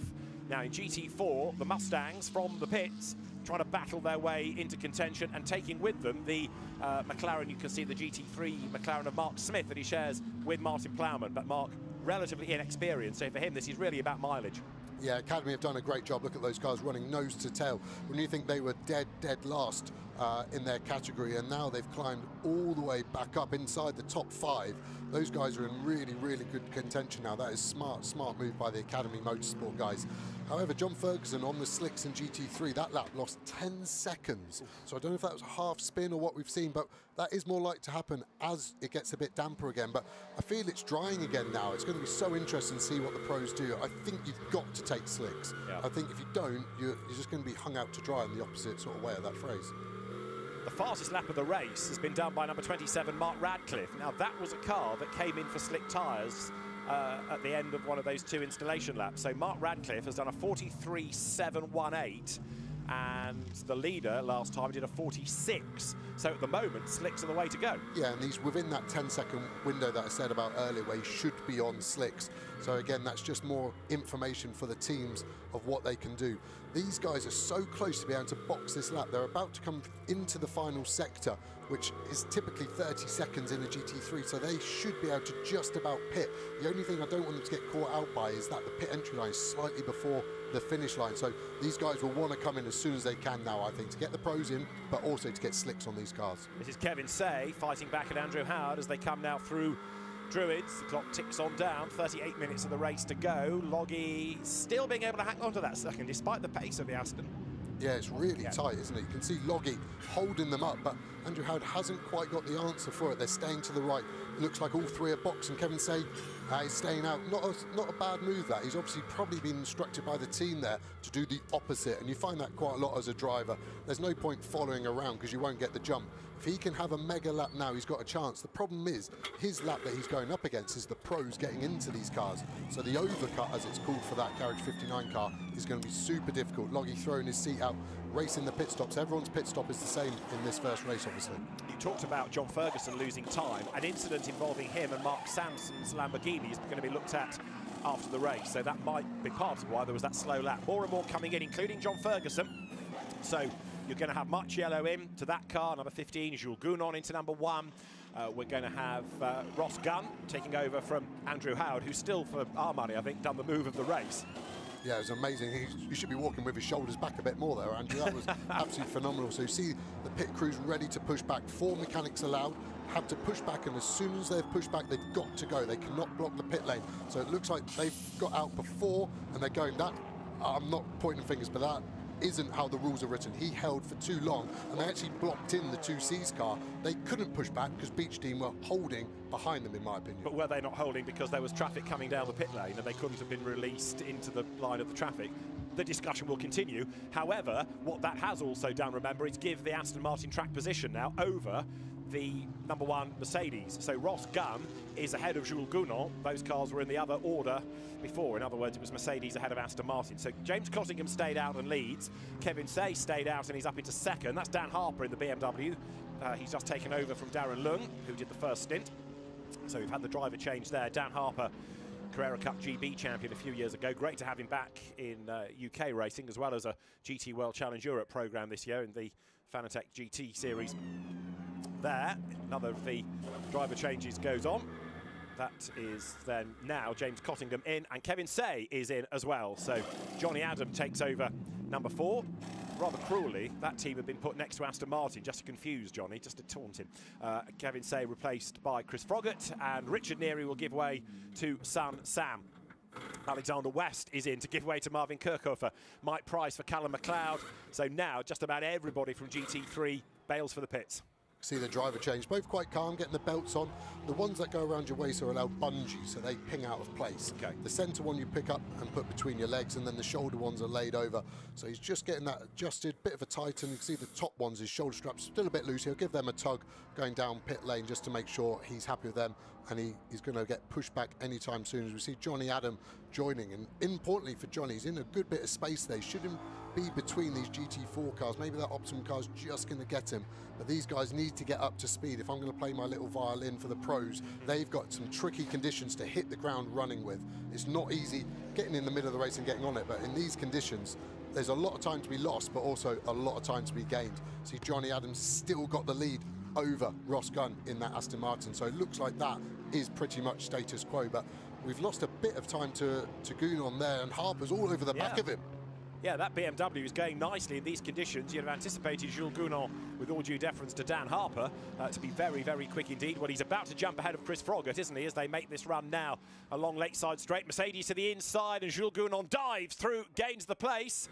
Now in GT4, the Mustangs from the pits trying to battle their way into contention and taking with them the uh, McLaren. You can see the GT3 McLaren of Mark Smith that he shares with Martin Plowman. But Mark, relatively inexperienced, so for him this is really about mileage. Yeah, Academy have done a great job. Look at those cars running nose to tail. When you think they were dead, dead last uh, in their category, and now they've climbed all the way back up inside the top five. Those guys are in really, really good contention now. That is smart, smart move by the Academy Motorsport guys. However, John Ferguson on the slicks in GT3, that lap lost 10 seconds. So I don't know if that was a half spin or what we've seen, but that is more likely to happen as it gets a bit damper again. But I feel it's drying again now. It's going to be so interesting to see what the pros do. I think you've got to take slicks. Yeah. I think if you don't, you're, you're just going to be hung out to dry in the opposite sort of way of that phrase. The fastest lap of the race has been done by number 27, Mark Radcliffe. Now, that was a car that came in for slick tyres uh, at the end of one of those two installation laps. So Mark Radcliffe has done a 43.718 and the leader last time did a 46. So at the moment, slicks are the way to go. Yeah, and he's within that 10 second window that I said about earlier where he should be on slicks. So again, that's just more information for the teams of what they can do. These guys are so close to be able to box this lap. They're about to come into the final sector, which is typically 30 seconds in a GT3, so they should be able to just about pit. The only thing I don't want them to get caught out by is that the pit entry line is slightly before the finish line. So these guys will want to come in as soon as they can now, I think, to get the pros in, but also to get slicks on these cars. This is Kevin Tse fighting back at Andrew Howard as they come now through Druids. The clock ticks on down, 38 minutes of the race to go. Loggie still being able to hang on to that second despite the pace of the Aston. Yeah, it's really Yeah. tight, isn't it? You can see Loggie holding them up, but Andrew Howard hasn't quite got the answer for it. They're staying to the right. It looks like all three are boxing. Kevin Tse uh, is staying out. Not a, not a bad move, that. He's obviously probably been instructed by the team there to do the opposite, and you find that quite a lot as a driver. There's no point following around because you won't get the jump. If he can have a mega lap now, he's got a chance. The problem is, his lap that he's going up against is the pros getting into these cars. So the overcut, as it's called for that Garage 59 car, is going to be super difficult. Loggie throwing his seat out, racing the pit stops. Everyone's pit stop is the same in this first race, obviously. You talked about John Ferguson losing time. An incident involving him and Mark Sampson's Lamborghini is going to be looked at after the race. So that might be part of why there was that slow lap. More and more coming in, including John Ferguson. So you're going to have Marciello in to that car, number 15, Jules Gounon into number one. Uh, we're going to have uh, Ross Gunn taking over from Andrew Howard, who's still, for our money, I think, done the move of the race. Yeah, it was amazing. He, you should be walking with his shoulders back a bit more there, Andrew. That was [laughs] absolutely phenomenal. So you see the pit crews ready to push back. Four mechanics allowed, have to push back, and as soon as they've pushed back, they've got to go. They cannot block the pit lane. So it looks like they've got out before, and they're going that. I'm not pointing fingers, but that isn't how the rules are written. He held for too long, and they actually blocked in the 2 Seas car. They couldn't push back because Beechdean were holding behind them, in my opinion. But were they not holding because there was traffic coming down the pit lane and they couldn't have been released into the line of the traffic? The discussion will continue. However, what that has also done, remember, is give the Aston Martin track position now over the number one Mercedes. So Ross Gunn is ahead of Jules Gounon. Those cars were in the other order before. In other words, it was Mercedes ahead of Aston Martin. So James Cottingham stayed out and leads. Kevin Tse stayed out and he's up into second. That's Dan Harper in the BMW. Uh, he's just taken over from Darren Leung, who did the first stint. So we've had the driver change there. Dan Harper, Carrera Cup GB champion a few years ago. Great to have him back in uh, UK racing as well as a GT World Challenge Europe program this year in the Fanatec GT series. There, another of the driver changes goes on. That is then now James Cottingham in and Kevin Tse is in as well. So Jonny Adam takes over number four. Rather cruelly, that team had been put next to Aston Martin just to confuse Jonny, just to taunt him. Uh, Kevin Tse replaced by Chris Froggatt and Richard Neary will give way to son Sam. Alexander West is in to give way to Marvin Kirchhofer. Mike Price for Callum MacLeod. So now just about everybody from GT3 bails for the pits. See the driver change. Both quite calm, getting the belts on. The ones that go around your waist are allowed bungee, so they ping out of place. Okay. The centre one you pick up and put between your legs, and then the shoulder ones are laid over. So he's just getting that adjusted, bit of a tighten. You can see the top ones, his shoulder straps still a bit loose. He'll give them a tug going down pit lane just to make sure he's happy with them, and he, he's going to get pushed back anytime soon. As we see Jonny Adam joining, and importantly for Jonny, he's in a good bit of space there. He shouldn't be between these GT4 cars. Maybe that Optimum car's just going to get him. But these guys need to get up to speed. If I'm going to play my little violin for the pros, they've got some tricky conditions to hit the ground running with. It's not easy getting in the middle of the race and getting on it, but in these conditions, there's a lot of time to be lost, but also a lot of time to be gained. See, Jonny Adams still got the lead over Ross Gunn in that Aston Martin. So it looks like that is pretty much status quo. But we've lost a bit of time to, to Goon on there, and Harper's all over the back of him. Yeah, that BMW is going nicely in these conditions. You'd have anticipated Jules Gounon, with all due deference to Dan Harper, uh, to be very, very quick indeed. Well, he's about to jump ahead of Chris Froggatt, isn't he, as they make this run now along Lakeside Straight. Mercedes to the inside, and Jules Gounon dives through, gains the place.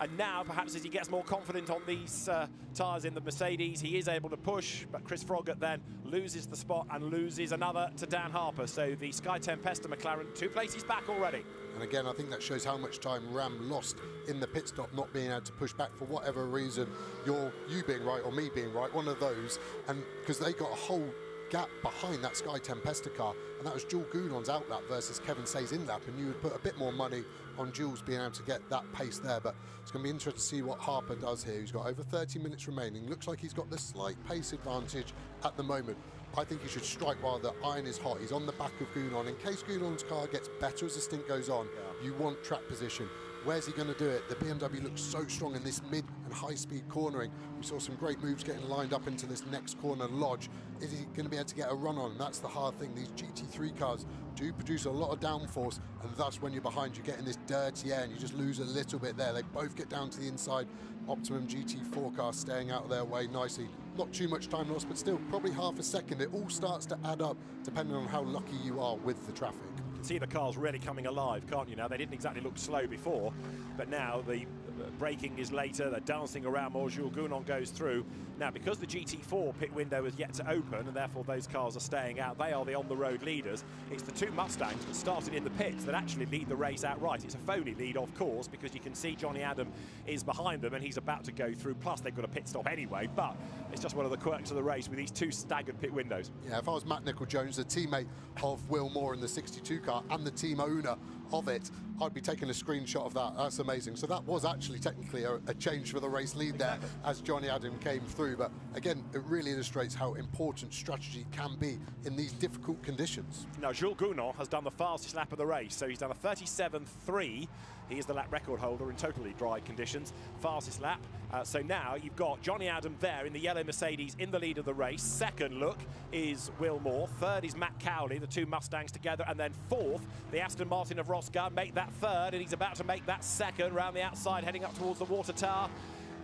And now, perhaps as he gets more confident on these uh, tyres in the Mercedes, he is able to push, but Chris Froggatt then loses the spot and loses another to Dan Harper. So the Sky Tempesta McLaren, two places back already. And again, I think that shows how much time Ram lost in the pit stop, not being able to push back for whatever reason. You're you being right or me being right, one of those. And because they got a whole gap behind that Sky Tempesta car, and that was Jules Gounon's outlap versus Kevin Tse's inlap, and you would put a bit more money on Jules being able to get that pace there. But it's going to be interesting to see what Harper does here. He's got over 30 minutes remaining. Looks like he's got the slight pace advantage at the moment. I think he should strike while the iron is hot. He's on the back of Gounon. In case Gounon's car gets better as the stint goes on, yeah. you want track position. Where's he going to do it? The BMW looks so strong in this mid and high speed cornering. We saw some great moves getting lined up into this next corner lodge. Is he going to be able to get a run on? And that's the hard thing. These GT3 cars do produce a lot of downforce, and thus when you're behind, you get in this dirty air and you just lose a little bit there. They both get down to the inside. Optimum GT4 car staying out of their way nicely. Not too much time lost, but still probably half a second. It all starts to add up depending on how lucky you are with the traffic You can see the cars really coming alive, can't you now? They didn't exactly look slow before, but now the uh, braking is later, they're dancing around more, Jules Gounon goes through. Now, because the GT4 pit window is yet to open, and therefore those cars are staying out, they are the on-the-road leaders. It's the two Mustangs that started in the pits that actually lead the race outright. It's a phony lead, of course, because you can see Jonny Adam is behind them, and he's about to go through, plus they've got a pit stop anyway, but it's just one of the quirks of the race with these two staggered pit windows. Yeah, if I was Matt Nicoll-Jones, the teammate of Will Moore in the 62 car, and the team owner of it, I'd be taking a screenshot of that. That's amazing. So that was actually technically a, a change for the race lead there as Jonny Adam came through. But again, it really illustrates how important strategy can be in these difficult conditions. Now, Jules Gounon has done the fastest lap of the race. So he's done a 37.3 he is the lap record holder in totally dry conditions. Fastest lap. Uh, so now you've got Jonny Adam there in the yellow Mercedes in the lead of the race. Second look is Will Moore. Third is Matt Cowley, the two Mustangs together. And then fourth, the Aston Martin of Ross Gunn make that third. And he's about to make that second round the outside, heading up towards the water tower.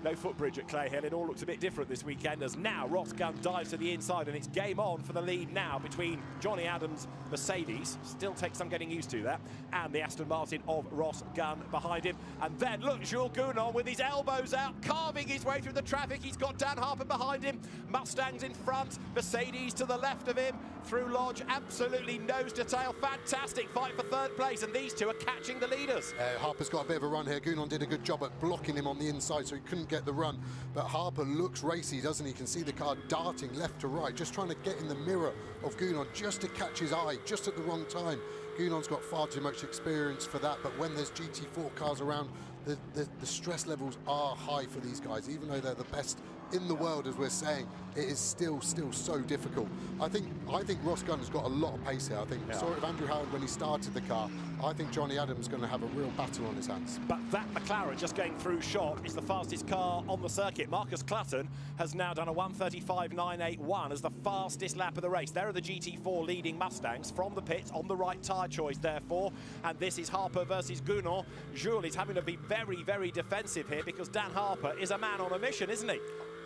No footbridge at Clay Hill. It all looks a bit different this weekend as now Ross Gunn dives to the inside and it's game on for the lead now between Jonny Adams Mercedes, still takes some getting used to that, and the Aston Martin of Ross Gunn behind him. And then look, Jules Gounon with his elbows out, carving his way through the traffic. He's got Dan Harper behind him, Mustangs in front, Mercedes to the left of him, through Lodge, absolutely nose to tail. Fantastic fight for third place, and these two are catching the leaders. Uh, Harper's got a bit of a run here. Gounon did a good job at blocking him on the inside, so he couldn't get the run. But Harper looks racy, doesn't he? You can see the car darting left to right, just trying to get in the mirror of Gounon, just to catch his eye, just at the wrong time. Gounon's got far too much experience for that, but when there's GT4 cars around, the, the, the stress levels are high for these guys, even though they're the best in the world, as we're saying, it is still, still so difficult. I think, I think Ross Gunn has got a lot of pace here. I think yeah. saw it with Andrew Howard when he started the car. I think Jonny Adams is going to have a real battle on his hands. But that McLaren just going through shot is the fastest car on the circuit. Marcus Clutton has now done a 135.981 as the fastest lap of the race. There are the GT4 leading Mustangs from the pits on the right tyre choice, therefore. And this is Harper versus Gounon. Jules is having to be very, very defensive here because Dan Harper is a man on a mission, isn't he?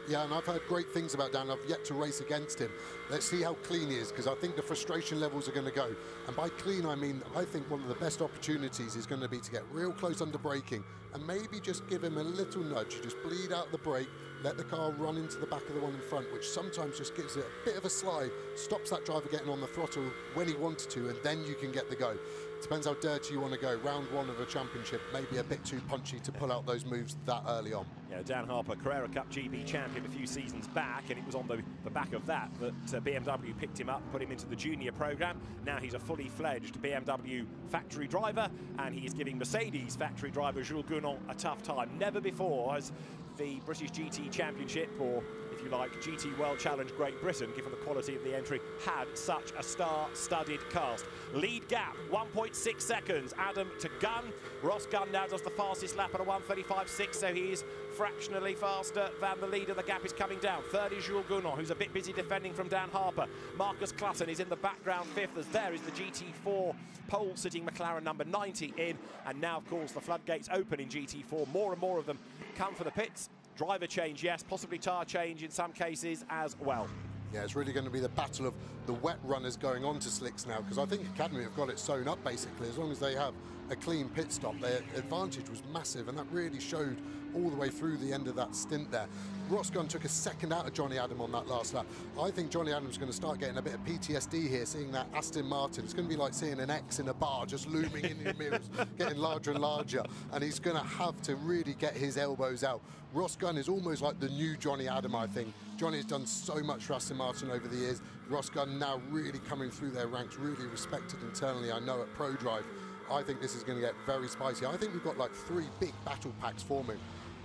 Yeah, and I've heard great things about Dan. I've yet to race against him. Let's see how clean he is, because I think the frustration levels are going to go. And by clean, I mean, I think one of the best opportunities is going to be to get real close under braking and maybe just give him a little nudge. Just bleed out the brake, let the car run into the back of the one in front, which sometimes just gives it a bit of a slide, stops that driver getting on the throttle when he wanted to, and then you can get the go. Depends how dirty you want to go. Round one of a championship, maybe a bit too punchy to pull out those moves that early on. Yeah, Dan Harper, Carrera Cup GB champion a few seasons back, and it was on the, the back of that that uh, BMW picked him up, put him into the junior program. Now he's a fully fledged BMW factory driver, and he is giving Mercedes factory driver Jules Gounon a tough time. Never before has the British GT Championship, or you like, GT World Challenge Great Britain, given the quality of the entry, had such a star-studded cast. Lead gap, 1.6 seconds. Adam to Gunn. Ross Gunn now does the fastest lap at a 135.6, so he is fractionally faster than the leader. The gap is coming down. Third is Jules Gounon, who's a bit busy defending from Dan Harper. Marcus Clutton is in the background fifth, as there is the GT4 pole sitting McLaren number 90 in. And now, of course, the floodgates open in GT4. More and more of them come for the pits. Driver change, yes, possibly tyre change in some cases as well. Yeah, it's really going to be the battle of the wet runners going on to slicks now because I think Academy have got it sewn up basically. As long as they have a clean pit stop, their advantage was massive and that really showed all the way through the end of that stint there. Ross Gunn took a second out of Jonny Adam on that last lap. I think Jonny Adam's going to start getting a bit of PTSD here, seeing that Aston Martin. It's going to be like seeing an X in a bar just looming in your mirrors, [laughs] getting larger and larger. And he's going to have to really get his elbows out. Ross Gunn is almost like the new Jonny Adam, I think. Jonny has done so much for Aston Martin over the years. Ross Gunn now really coming through their ranks, really respected internally, I know, at ProDrive. I think this is going to get very spicy. I think we've got like three big battle packs forming.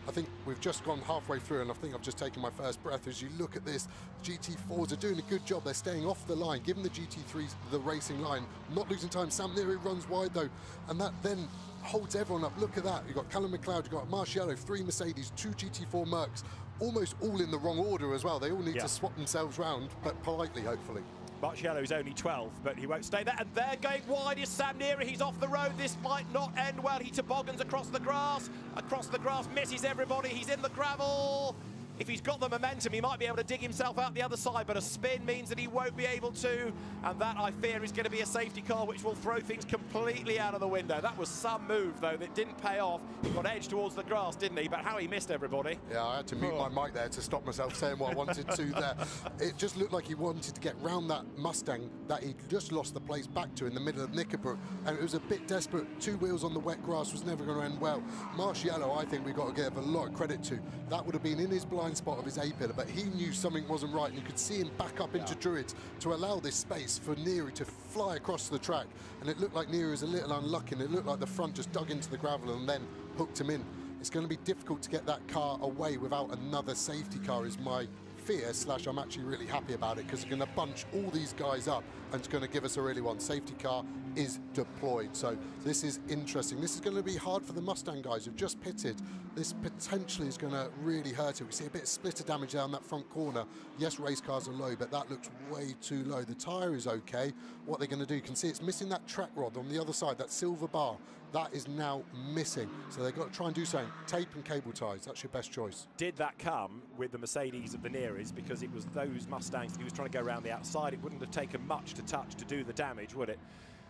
I think we've just gone halfway through and I think I've just taken my first breath as you look at this. GT4s are doing a good job. They're staying off the line, giving the GT3s the racing line, not losing time. Sam Neary runs wide though, and that then holds everyone up. Look at that. You've got Callum MacLeod, you've got Marciello, three Mercedes, two GT4 Mercs, almost all in the wrong order as well. They all need yeah. to swap themselves round, but politely, hopefully. Marciello is only 12, but he won't stay there. And they're going wide is Sam Neary. He's off the road. This might not end well. He toboggans across the grass. Across the grass, misses everybody. He's in the gravel. If he's got the momentum, he might be able to dig himself out the other side, but a spin means that he won't be able to. And that, I fear, is going to be a safety car, which will throw things completely out of the window. That was some move, though, that didn't pay off. He got edged towards the grass, didn't he? But how he missed everybody. Yeah, I had to mute oh. my mic there to stop myself saying what I wanted to there. It just looked like he wanted to get round that Mustang that he just lost the place back to in the middle of Knickerbrook. And it was a bit desperate. Two wheels on the wet grass was never going to end well. Marciello, I think we've got to give a lot of credit to. That would have been in his blind spot of his A pillar, but he knew something wasn't right, and you could see him back up into. Druids to allow this space for Neary to fly across the track. And it looked like Neary was a little unlucky, and it looked like the front just dug into the gravel and then hooked him in. It's going to be difficult to get that car away without another safety car is my fear slash I'm actually really happy about it because it's going to bunch all these guys up and it's going to give us a really one. Safety car is deployed. So this is interesting. This is going to be hard for the Mustang guys who've just pitted. This potentially is going to really hurt it. We see a bit of splitter damage down that front corner. Yes, race cars are low, but that looks way too low. The tyre is okay. What they're going to do, you can see it's missing that track rod on the other side, that silver bar. That is now missing. So they've got to try and do something. Tape and cable ties, that's your best choice. Did that come with the Mercedes of the Nearys because it was those Mustangs that he was trying to go around the outside. It wouldn't have taken much to touch to do the damage, would it?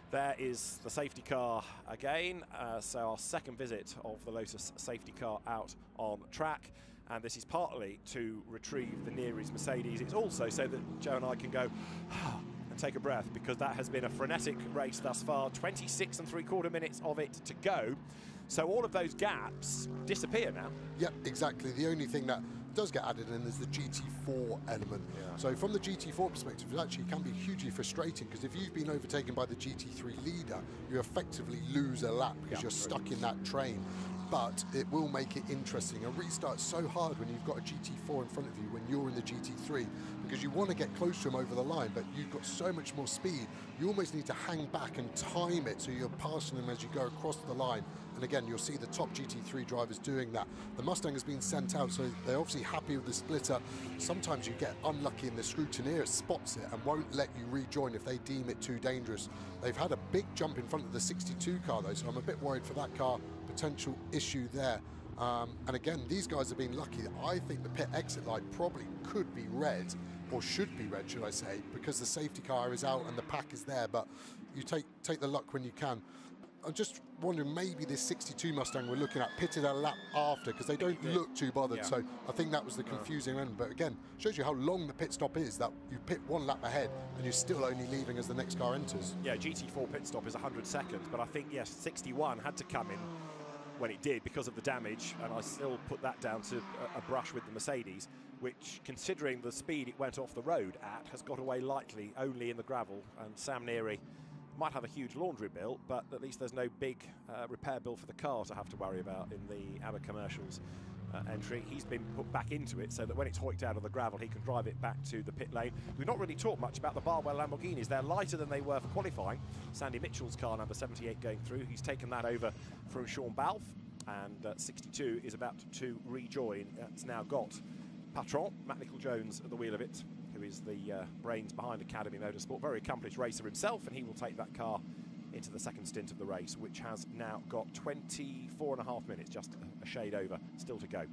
There is the safety car again. Uh, so our second visit of the Lotus safety car out on track. And this is partly to retrieve the Nearys Mercedes. It's also so that Joe and I can go [sighs] and take a breath because that has been a frenetic race thus far. 26 and three quarter minutes of it to go. So all of those gaps disappear now. Yep, exactly. The only thing that does get added in is the GT4 element. Yeah. So from the GT4 perspective, it actually can be hugely frustrating because if you've been overtaken by the GT3 leader, you effectively lose a lap because yeah. you're stuck in that train but it will make it interesting. A restart's so hard when you've got a GT4 in front of you when you're in the GT3 because you want to get close to him over the line, but you've got so much more speed. You almost need to hang back and time it so you're passing them as you go across the line. And again, you'll see the top GT3 drivers doing that. The Mustang has been sent out, so they're obviously happy with the splitter. Sometimes you get unlucky and the scrutineer spots it and won't let you rejoin if they deem it too dangerous. They've had a big jump in front of the 62 car though, so I'm a bit worried for that car potential issue there. Um, and again, these guys have been lucky. I think the pit exit light probably could be red, or should be red, should I say, because the safety car is out and the pack is there. But you take take the luck when you can. I'm just wondering, maybe this 62 Mustang we're looking at pitted a lap after because they don't look too bothered. Yeah. So I think that was the confusing end. But again, shows you how long the pit stop is. That you pit one lap ahead and you're still only leaving as the next car enters. Yeah, GT4 pit stop is 100 seconds, but I think yes, 61 had to come in when it did because of the damage, and I still put that down to a, a, brush with the Mercedes, which, considering the speed it went off the road at, has got away lightly, only in the gravel. And Sam Neary might have a huge laundry bill, but at least there's no big uh, repair bill for the car to have to worry about in the ABBA commercials. Uh, entry. He's been put back into it so that when it's hoiked out of the gravel, he can drive it back to the pit lane. We've not really talked much about the Barwell Lamborghinis. They're lighter than they were for qualifying. Sandy Mitchell's car, number 78, going through. He's taken that over from Shaun Balfe, and uh, 62 is about to rejoin. It's now got Patron, Matt Nicoll-Jones at the wheel of it, who is the uh, brains behind Academy Motorsport. Very accomplished racer himself, and he will take that car into the second stint of the race, which has now got 24 and a half minutes, just a shade over, still to go.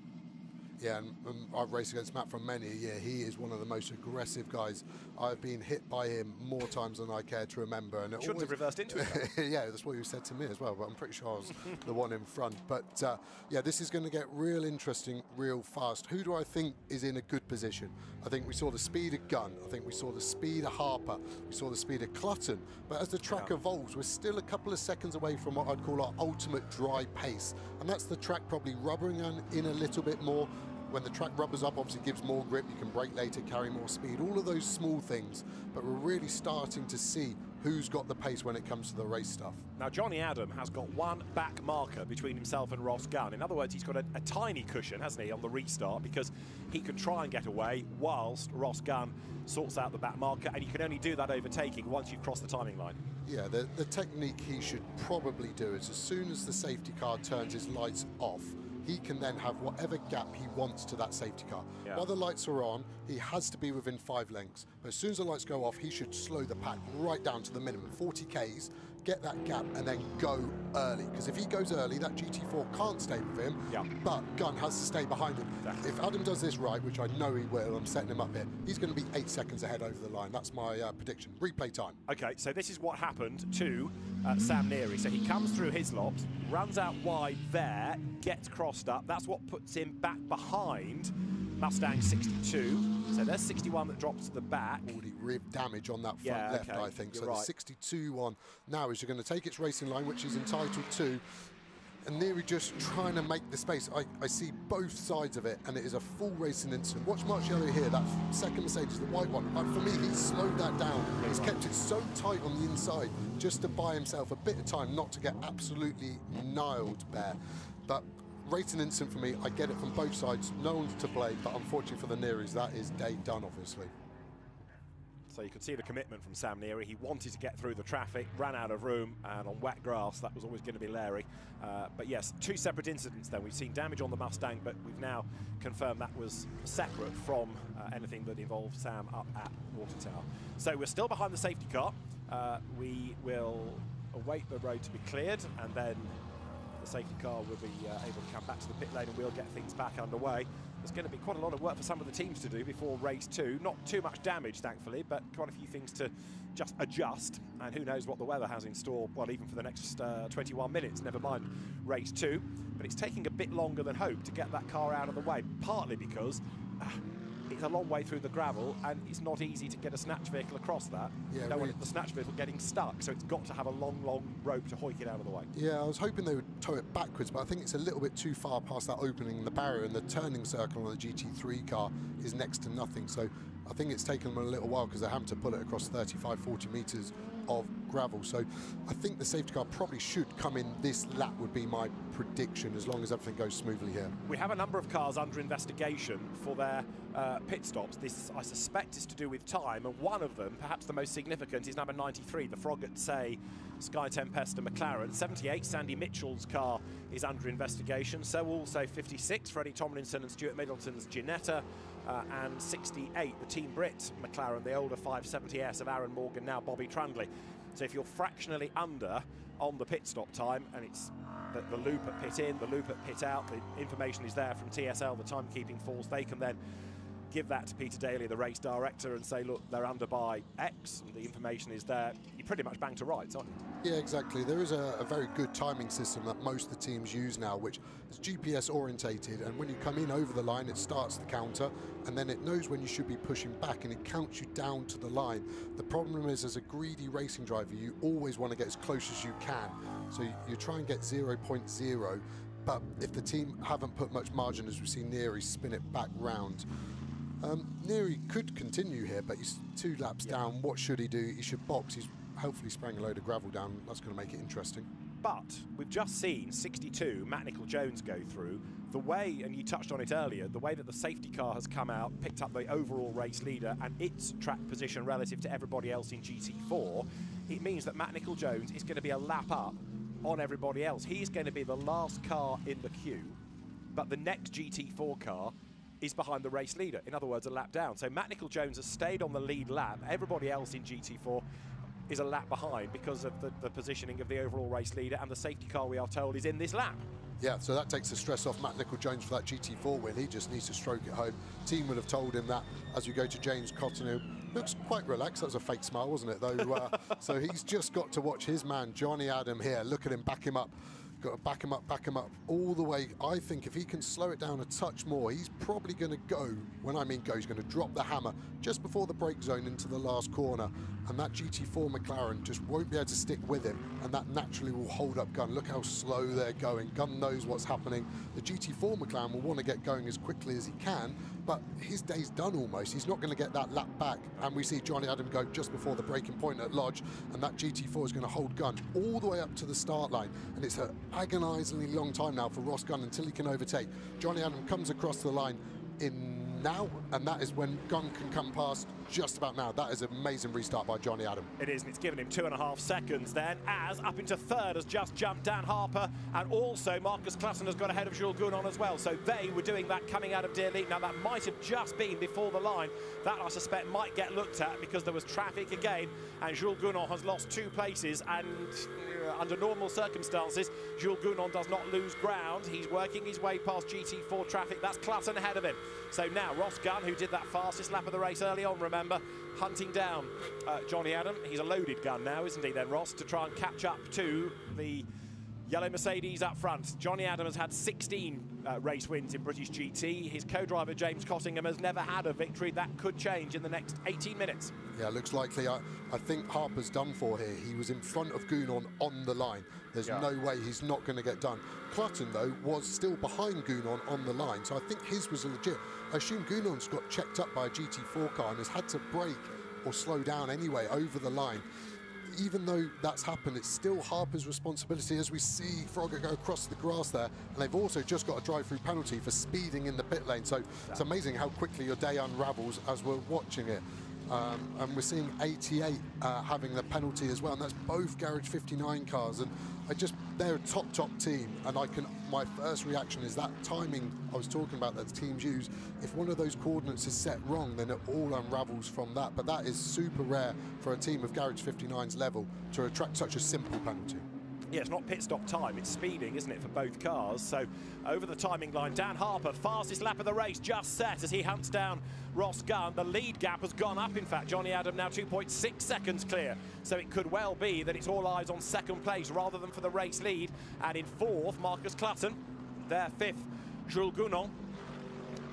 Yeah, and, and I've raced against Matt for many a year. He is one of the most aggressive guys. I've been hit by him more times than I care to remember. And it Shouldn't always, have reversed into it. [laughs] yeah, that's what you said to me as well. But I'm pretty sure I was [laughs] the one in front. But uh, yeah, this is going to get real interesting, real fast. Who do I think is in a good position? I think we saw the speed of Gunn. I think we saw the speed of Harper. We saw the speed of Clutton. But as the track Yeah. evolves, we're still a couple of seconds away from what I'd call our ultimate dry pace. And that's the track probably rubbering in- in a little bit more. When the track rubbers up, obviously gives more grip, you can brake later, carry more speed, all of those small things. But we're really starting to see who's got the pace when it comes to the race stuff. Now, Jonny Adam has got one back marker between himself and Ross Gunn. In other words, he's got a, a tiny cushion, hasn't he, on the restart because he can try and get away whilst Ross Gunn sorts out the back marker, and you can only do that overtaking once you've crossed the timing line. Yeah, the, the technique he should probably do is as soon as the safety car turns his lights off, he can then have whatever gap he wants to that safety car. Yeah. While the lights are on, he has to be within five lengths. But as soon as the lights go off, he should slow the pack right down to the minimum, 40 Ks, get that gap, and then go early. Because if he goes early, that GT4 can't stay with him, Yeah. but Gunn has to stay behind him. Exactly. If Adam does this right, which I know he will, I'm setting him up here, he's going to be eight seconds ahead over the line. That's my uh, prediction. Replay time. Okay, so this is what happened to uh, Sam Neary. So he comes through his lops, runs out wide there, gets crossed up. That's what puts him back behind Mustang 62. So there's 61 that drops to the back. already rib damage on that front Yeah, left, okay, I think. you're so right. the 62 one now is you're going to take its racing line, which is entitled to. And Neary just trying to make the space. I, I see both sides of it, and it is a full racing incident. Watch Marciello here, that second Mercedes, the white one. Uh, for me, he's slowed that down. He's kept it so tight on the inside just to buy himself a bit of time not to get absolutely nailed there. But racing incident for me, I get it from both sides. No one's to blame, but unfortunately for the Nearys, that is day done, obviously. So you could see the commitment from Sam Neary. He wanted to get through the traffic, ran out of room, and on wet grass, that was always going to be Larry. Uh, but yes, two separate incidents then. We've seen damage on the Mustang, but we've now confirmed that was separate from uh, anything that involved Sam up at Water Tower. So we're still behind the safety car. Uh, we will await the road to be cleared, and then the safety car will be uh, able to come back to the pit lane and we'll get things back underway. There's going to be quite a lot of work for some of the teams to do before race two. Not too much damage, thankfully, but quite a few things to just adjust. And who knows what the weather has in store, well, even for the next uh, 21 minutes, never mind race two. But it's taking a bit longer than hoped to get that car out of the way, partly because uh, a long way through the gravel and it's not easy to get a snatch vehicle across that. Yeah, don't really. want the snatch vehicle getting stuck, so it's got to have a long, long rope to hoik it out of the way. Yeah, I was hoping they would tow it backwards, but I think it's a little bit too far past that opening in the barrier, and the turning circle on the GT3 car is next to nothing. So I think it's taken them a little while because they're having to pull it across 35, 40 metres of gravel. So I think the safety car probably should come in this lap, would be my prediction, as long as everything goes smoothly here. We have a number of cars under investigation for their uh, pit stops. This, I suspect, is to do with time, and one of them, perhaps the most significant, is number 93, the Froggatt Tse Sky Tempesta McLaren. 78, Sandy Mitchell's car is under investigation. So also 56, Freddie Tomlinson and Stuart Middleton's Ginetta. Uh, and 68, the Team Brit McLaren, the older 570S of Aaron Morgan, now Bobby Trundley. So if you're fractionally under on the pit stop time, and it's the, the loop at pit in, the loop at pit out, the information is there from TSL, the timekeeping force, they can then give that to Peter Daly, the race director, and say, look, they're under by X, and the information is there. You're pretty much bang to rights, aren't you? Yeah, exactly. There is a, a very good timing system that most of the teams use now, which is GPS orientated. And when you come in over the line, it starts the counter, and then it knows when you should be pushing back, and it counts you down to the line. The problem is, as a greedy racing driver, you always want to get as close as you can. So you, you try and get 0.0. But if the team haven't put much margin, as we see Neary spin it back round, um, Neary could continue here, but he's two laps down. What should he do? He should box. He's hopefully spraying a load of gravel down. That's going to make it interesting. But we've just seen 62 Matt Nicoll-Jones go through. The way, and you touched on it earlier, the way that the safety car has come out, picked up the overall race leader and its track position relative to everybody else in GT4, it means that Matt Nicoll-Jones is going to be a lap up on everybody else. He's going to be the last car in the queue, but the next GT4 car is behind the race leader. In other words, a lap down. So Matt Nicoll-Jones has stayed on the lead lap. Everybody else in GT4 is a lap behind because of the, the, positioning of the overall race leader and the safety car we are told is in this lap. Yeah, so that takes the stress off Matt Nicoll-Jones for that GT4 win. He just needs to stroke it home. Team would have told him that as we go to James Cotton, who looks quite relaxed. That was a fake smile, wasn't it, though? Uh, [laughs] so he's just got to watch his man, Jonny Adam, here. Look at him, back him up. Got to back him up, back him up all the way. I think if he can slow it down a touch more, he's probably going to go, when I mean go, he's going to drop the hammer just before the brake zone into the last corner. And that GT4 McLaren just won't be able to stick with him. And that naturally will hold up Gunn. Look how slow they're going. Gunn knows what's happening. The GT4 McLaren will want to get going as quickly as he can, but his day's done almost. He's not going to get that lap back. And we see Jonny Adam go just before the breaking point at Lodge, and that GT4 is going to hold Gunn all the way up to the start line. And it's an agonisingly long time now for Ross Gunn until he can overtake. Jonny Adam comes across the line in now, and that is when Gunn can come past just about now. That is an amazing restart by Jonny Adam. It is, and it's given him two and a half seconds then, as up into third has just jumped Dan Harper, and also Marcus Clutton has got ahead of Jules Gounon as well. So they were doing that coming out of Deer Leap. Now, that might have just been before the line. That, I suspect, might get looked at because there was traffic again, and Jules Gounon has lost two places, and uh, under normal circumstances, Jules Gounon does not lose ground. He's working his way past GT4 traffic. That's Clutton ahead of him. So now Ross Gunn, who did that fastest lap of the race early on, remember, hunting down uh, Jonny Adam. He's a loaded gun now, isn't he then, Ross, to try and catch up to the Yellow Mercedes up front. Jonny Adam has had 16 uh, race wins in British GT. His co-driver James Cottingham has never had a victory. That could change in the next 18 minutes. Yeah, looks likely. I, I think Harper's done for here. He was in front of Gounon on the line. There's yeah. no way he's not going to get done. Clutton, though, was still behind Gounon on the line, so I think his was a legit. I assume Gounon's got checked up by a GT4 car and has had to brake or slow down anyway over the line even though that's happened, it's still Harper's responsibility as we see Froggatt go across the grass there. And they've also just got a drive-through penalty for speeding in the pit lane. So it's amazing how quickly your day unravels as we're watching it. Um, and we're seeing 88 uh, having the penalty as well, and that's both Garage 59 cars. And I just, they're a top, top team, and I can, my first reaction is that timing I was talking about that teams use, if one of those coordinates is set wrong, then it all unravels from that. But that is super rare for a team of Garage 59's level to attract such a simple penalty yeah, it's not pit stop time, it's speeding, isn't it, for both cars? So over the timing line, Dan Harper, fastest lap of the race, just set as he hunts down Ross Gunn. The lead gap has gone up, in fact. Jonny Adam now 2.6 seconds clear. So it could well be that it's all eyes on second place rather than for the race lead. And in fourth, Marcus Clutton. There, fifth, Jules Gounon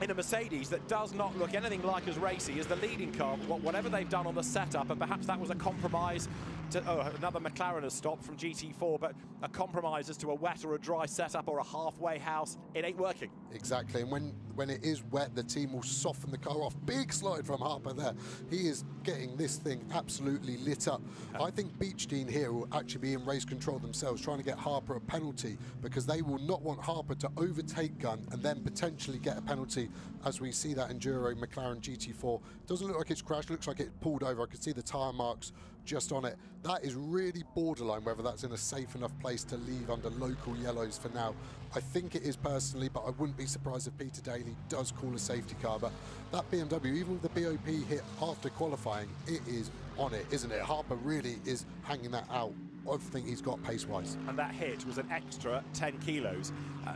in a Mercedes that does not look anything like as racy as the leading car, whatever they've done on the setup, and perhaps that was a compromise to, oh, another McLaren has stopped from GT4, but a compromise as to a wet or a dry setup or a halfway house, it ain't working. Exactly, and when, when it is wet, the team will soften the car off. Big slide from Harper there. He is getting this thing absolutely lit up. I think Beechdean here will actually be in race control themselves, trying to get Harper a penalty because they will not want Harper to overtake Gunn and then potentially get a penalty as we see that Enduro McLaren GT4. Doesn't look like it's crashed, looks like it pulled over. I can see the tyre marks just on it. That is really borderline whether that's in a safe enough place to leave under local yellows for now. I think it is personally, but I wouldn't be surprised if Peter Daly does call a safety car. But that BMW, even with the BOP hit after qualifying, it is on it, isn't it? Harper really is hanging that out. I think he's got pace-wise. And that hit was an extra 10 kilos. Uh,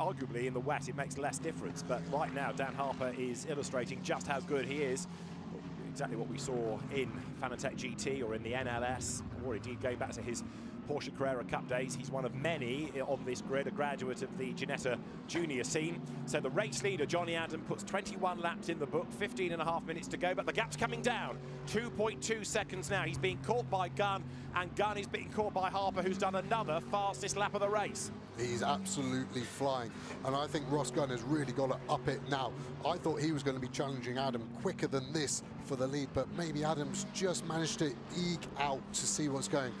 arguably in the wet it makes less difference, but right now Dan Harper is illustrating just how good he is exactly what we saw in Fanatec GT or in the NLS, or indeed going back to his Porsche Carrera Cup days. He's one of many eh, on this grid, a graduate of the Ginetta junior scene. So the race leader, Johnny Adam, puts 21 laps in the book, 15 and a half minutes to go, but the gap's coming down. 2.2 seconds now. He's being caught by Gunn, and Gunn is being caught by Harper, who's done another fastest lap of the race. He's absolutely flying. And I think Ross Gunn has really got to up it now. I thought he was going to be challenging Adam quicker than this for the lead, but maybe Adam's just managed to eke out to see what's going.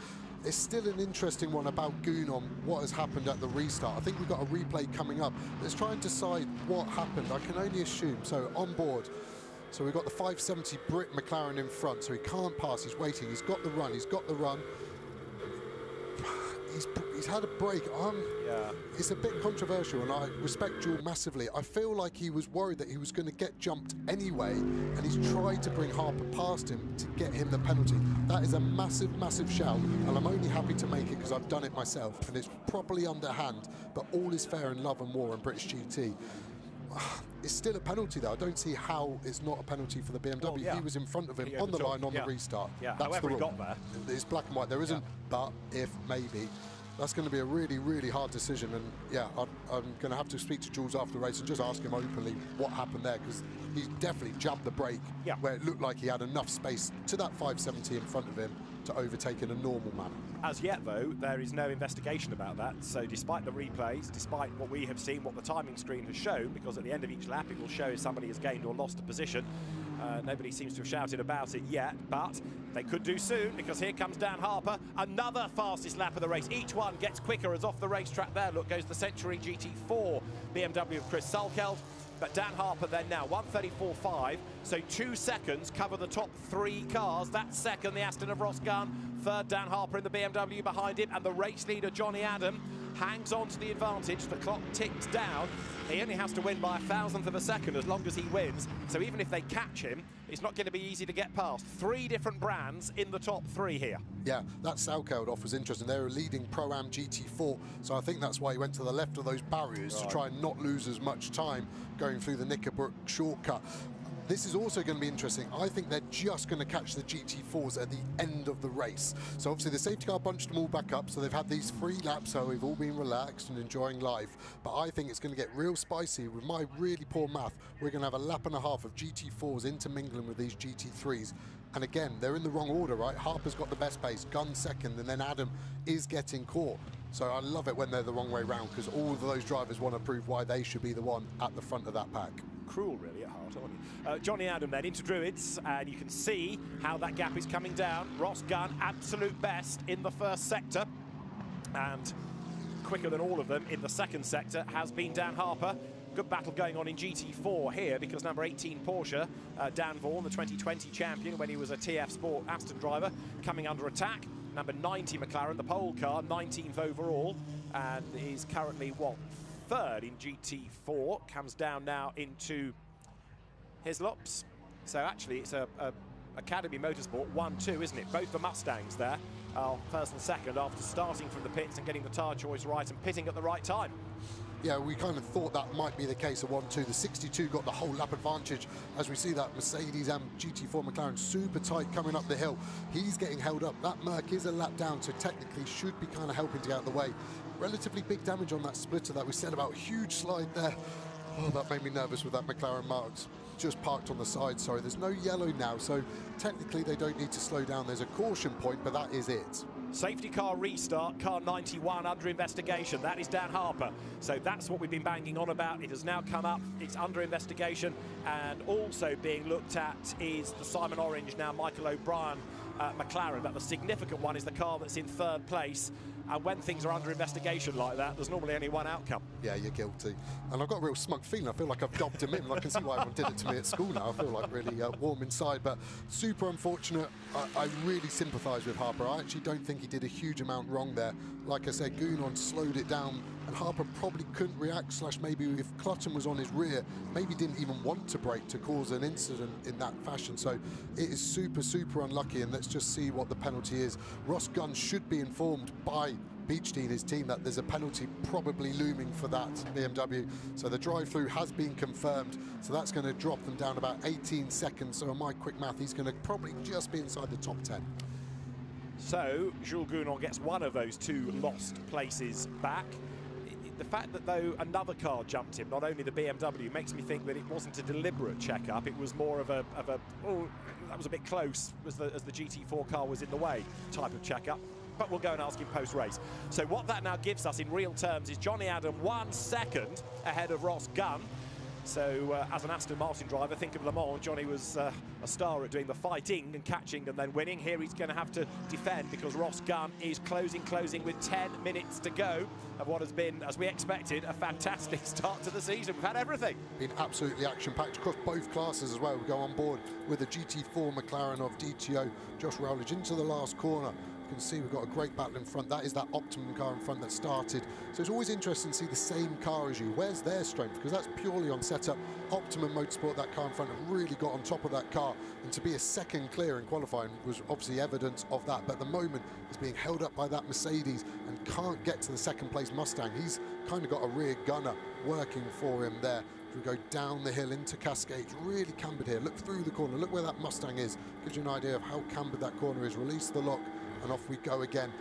It's still an interesting one about Gounon what has happened at the restart. I think we've got a replay coming up. Let's try and decide what happened. I can only assume. So on board, so we've got the 570 Brit McLaren in front, so he can't pass. He's waiting. He's got the run. He's got the run. He's, he's had a break. Um, Yeah. It's a bit controversial, and I respect Jules massively. I feel like he was worried that he was going to get jumped anyway, and he's tried to bring Harper past him to get him the penalty. That is a massive, massive shout, and I'm only happy to make it because I've done it myself, and it's properly underhand, but all is fair in love and war and British GT. [sighs] It's still a penalty, though. I don't see how it's not a penalty for the BMW. Well, yeah. He was in front of him He on the line on yeah. the restart. Yeah, That's however the he rule. got there. It's black and white. There isn't but, if, maybe. That's going to be a really, really hard decision. And yeah, I'm, I'm going to have to speak to Jules after the race and just ask him openly what happened there because he definitely jabbed the brake Yeah. where it looked like he had enough space to that 570 in front of him to overtake in a normal manner. As yet, though, there is no investigation about that. So, despite the replays, despite what we have seen, what the timing screen has shown, because at the end of each lap it will show if somebody has gained or lost a position, uh, nobody seems to have shouted about it yet. But they could do soon, because here comes Dan Harper, another fastest lap of the race. Each one gets quicker as off the racetrack there. Look, goes the Century GT4 BMW of Chris Salkeld. But Dan Harper then now, 134.5, so two seconds cover the top three cars. That's second, the Aston of Ross Gunn. Third, Dan Harper in the BMW behind him. And the race leader, Jonny Adam, hangs on to the advantage. The clock ticks down. He only has to win by a thousandth of a second as long as he wins. So even if they catch him, it's not going to be easy to get past. Three different brands in the top three here. Yeah, that Salkeld off was interesting. They're a leading Pro-Am GT4, so I think that's why he went to the left of those barriers to try and not lose as much time going through the Knickerbrook shortcut. This is also going to be interesting. I think they're just going to catch the GT4s at the end of the race. So obviously the safety car bunched them all back up, so they've had these three laps, so we've all been relaxed and enjoying life. But I think it's going to get real spicy. With my really poor math, we're going to have a lap and a half of GT4s intermingling with these GT3s. And again, they're in the wrong order, right? Harper's got the best pace, Gunn second, and then Adam is getting caught. So I love it when they're the wrong way round because all of those drivers want to prove why they should be the one at the front of that pack. cruel, really, you? Uh, Jonny Adam then into Druids, and you can see how that gap is coming down. Ross Gunn, absolute best in the first sector, and quicker than all of them in the second sector has been Dan Harper. Good battle going on in GT4 here because number 18 Porsche, uh, Dan Vaughan, the 2020 champion when he was a TF Sport Aston driver, coming under attack. Number 90 McLaren, the pole car, 19th overall, and is currently what third in GT4. Comes down now into Hislop's. So actually, it's a, a Academy Motorsport 1-2, isn't it? Both the Mustangs there are first and second after starting from the pits and getting the tyre choice right and pitting at the right time. Yeah, we kind of thought that might be the case of 1-2. The 62 got the whole lap advantage as we see that Mercedes and GT4 McLaren super tight coming up the hill. He's getting held up. That Merc is a lap down, so technically should be kind of helping to get out of the way. Relatively big damage on that splitter that we said about. Huge slide there. Oh, that made me nervous with that McLaren Marks. Just parked on the side, sorry. There's no yellow now, so technically they don't need to slow down. There's a caution point, but that is it. Safety car restart, car 91 under investigation. That is Dan Harper. So that's what we've been banging on about. It has now come up. It's under investigation. And also being looked at is the Simon Orange, now Michael O'Brien uh, McLaren. But the significant one is the car that's in third place. And when things are under investigation like that, there's normally only one outcome. Yeah, you're guilty. And I've got a real smug feeling. I feel like I've dobbed him in. I can see why everyone did it to me at school now. I feel like really uh, warm inside, but super unfortunate. I, I really sympathise with Harper. I actually don't think he did a huge amount wrong there. Like I said, Gounon slowed it down, Harper probably couldn't react. Slash, maybe if Clutton was on his rear, maybe didn't even want to brake to cause an incident in that fashion. So it is super, super unlucky. And let's just see what the penalty is. Ross Gunn should be informed by Beechdean and his team that there's a penalty probably looming for that BMW. So the drive-through has been confirmed. So that's going to drop them down about 18 seconds. So on my quick math, he's going to probably just be inside the top 10. So Jules Gounon gets one of those two lost places back. The fact that though another car jumped him, not only the BMW, makes me think that it wasn't a deliberate check-up. It was more of a, of a oh, that was a bit close as the, as the GT4 car was in the way type of check-up. But we'll go and ask him post-race. So what that now gives us in real terms is Jonny Adam one second ahead of Ross Gunn. So uh, as an Aston Martin driver, think of Le Mans. Jonny was uh, a star at doing the fighting and catching and then winning. Here he's going to have to defend because Ross Gunn is closing, closing with 10 minutes to go of what has been, as we expected, a fantastic [laughs] start to the season. We've had everything. Been absolutely action-packed across both classes as well. We go on board with the GT4 McLaren of DTO. Josh Rowledge into the last corner can see we've got a great battle in front. That is that Optimum car in front that started. So it's always interesting to see the same car as you. Where's their strength? Because that's purely on setup. Optimum Motorsport, that car in front, have really got on top of that car. And to be a second clear in qualifying was obviously evidence of that. But at the moment, he's being held up by that Mercedes and can't get to the second place Mustang. He's kind of got a rear gunner working for him there. If we go down the hill into Cascades, really cambered here. Look through the corner, look where that Mustang is. Gives you an idea of how cambered that corner is. Release the lock, and off we go again.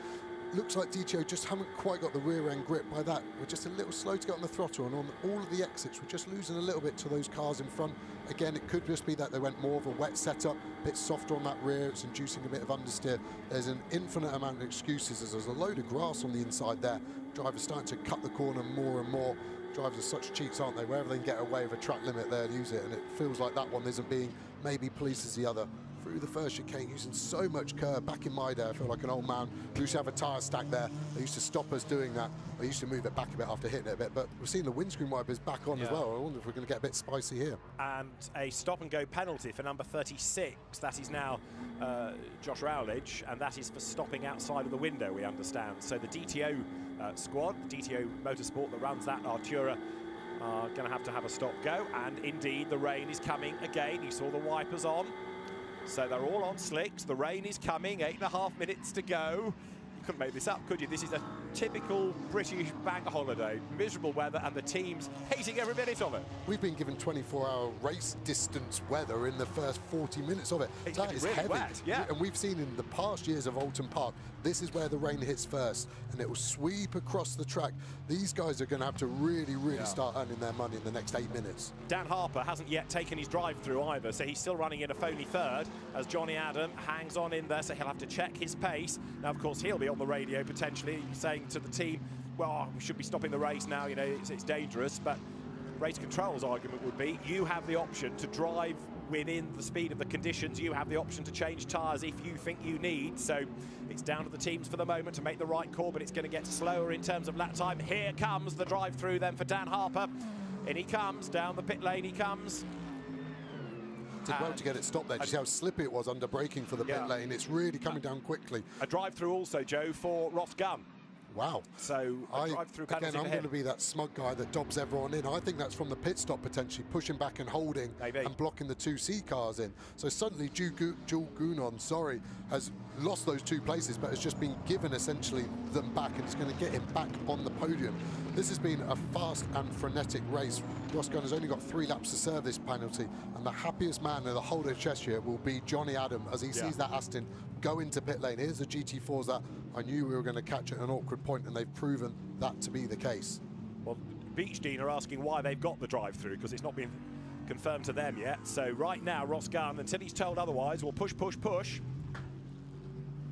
Looks like DTO just haven't quite got the rear end grip by that. We're just a little slow to get on the throttle and on all of the exits, we're just losing a little bit to those cars in front. Again, it could just be that they went more of a wet setup, a bit softer on that rear, it's inducing a bit of understeer. There's an infinite amount of excuses as there's a load of grass on the inside there. Drivers starting to cut the corner more and more. Drivers are such cheats, aren't they? Wherever they can get away with a track limit, they'll use it, and it feels like that one isn't being maybe policed as the other through the first chicane using so much curb. Back in my day, I feel like an old man. We used to have a tyre stack there. They used to stop us doing that. I used to move it back a bit after hitting it a bit, but we're seeing the windscreen wipers back on yeah. as well. I wonder if we're going to get a bit spicy here. And a stop and go penalty for number 36. That is now uh, Josh Rowledge, and that is for stopping outside of the window, we understand. So the DTO uh, squad, the DTO Motorsport that runs that Artura, are going to have to have a stop go. And indeed, the rain is coming again. You saw the wipers on. So they're all on slicks. The rain is coming. Eight and a half minutes to go. You couldn't make this up, could you? This is a typical British bank holiday. Miserable weather and the team's hating every minute of it. We've been given 24-hour race distance weather in the first 40 minutes of it. It's that is really heavy. Wet, yeah. And we've seen in the past years of Oulton Park, this is where the rain hits first and it will sweep across the track. These guys are going to have to really, really yeah. start earning their money in the next eight minutes. Dan Harper hasn't yet taken his drive through either, so he's still running in a phony third as Jonny Adam hangs on in there, so he'll have to check his pace. Now, of course, he'll be on the radio potentially saying to the team, well, we should be stopping the race now, you know, it's, it's dangerous, but race control's argument would be you have the option to drive within the speed of the conditions. You have the option to change tyres if you think you need. So it's down to the teams for the moment to make the right call, but it's going to get slower in terms of lap time. Here comes the drive through then for Dan Harper. In he comes, down the pit lane he comes. Did well to get it stopped there. Just how slippy it was under braking for the yeah. pit lane. It's really coming down quickly. A drive through also, Joe, for Ross Gunn. Wow. So I, again, I'm going to be that smug guy that dobs everyone in. I think that's from the pit stop potentially, pushing back and holding Maybe. and blocking the 2 Seas cars in. So suddenly Jules Gounon, sorry, has lost those two places, but has just been given essentially them back, and it's going to get him back on the podium. This has been a fast and frenetic race. Ross Gunn has only got three laps to serve this penalty, and the happiest man in the whole of Cheshire will be Jonny Adam as he yeah. sees that Aston go into pit lane. Here's the GT4s that I knew we were going to catch at an awkward point, and they've proven that to be the case. Well, Beechdean are asking why they've got the drive-through, because it's not been confirmed to them yet. So right now, Ross Gunn, until he's told otherwise, will push, push, push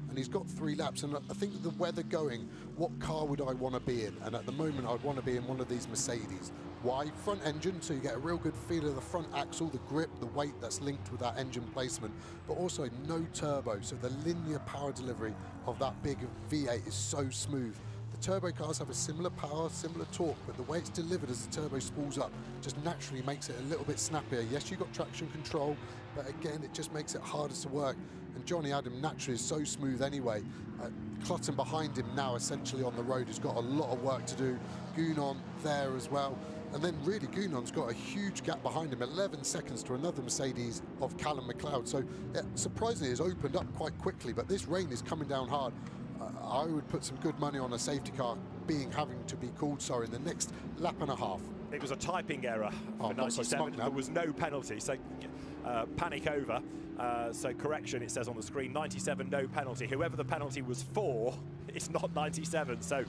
and he's got three laps. And I think the weather going, what car would I want to be in? And at the moment, I'd want to be in one of these Mercedes. Why? Front engine, so you get a real good feel of the front axle, the grip, the weight that's linked with that engine placement, but also no turbo, so the linear power delivery of that big V8 is so smooth. The turbo cars have a similar power, similar torque, but the way it's delivered as the turbo spools up just naturally makes it a little bit snappier. Yes, you've got traction control, but again, it just makes it harder to work. And Jonny Adam naturally is so smooth anyway. Uh, Clutton behind him now essentially on the road has got a lot of work to do. Gounon there as well. And then really Gounon's got a huge gap behind him, 11 seconds to another Mercedes of Callum MacLeod. So it surprisingly has opened up quite quickly, but this rain is coming down hard. Uh, I would put some good money on a safety car being having to be called, sorry, in the next lap and a half. It was a typing error oh, for 97. So there was no penalty, so uh, panic over. Uh, so correction, it says on the screen, 97, no penalty. Whoever the penalty was for, [laughs] it's not 97. So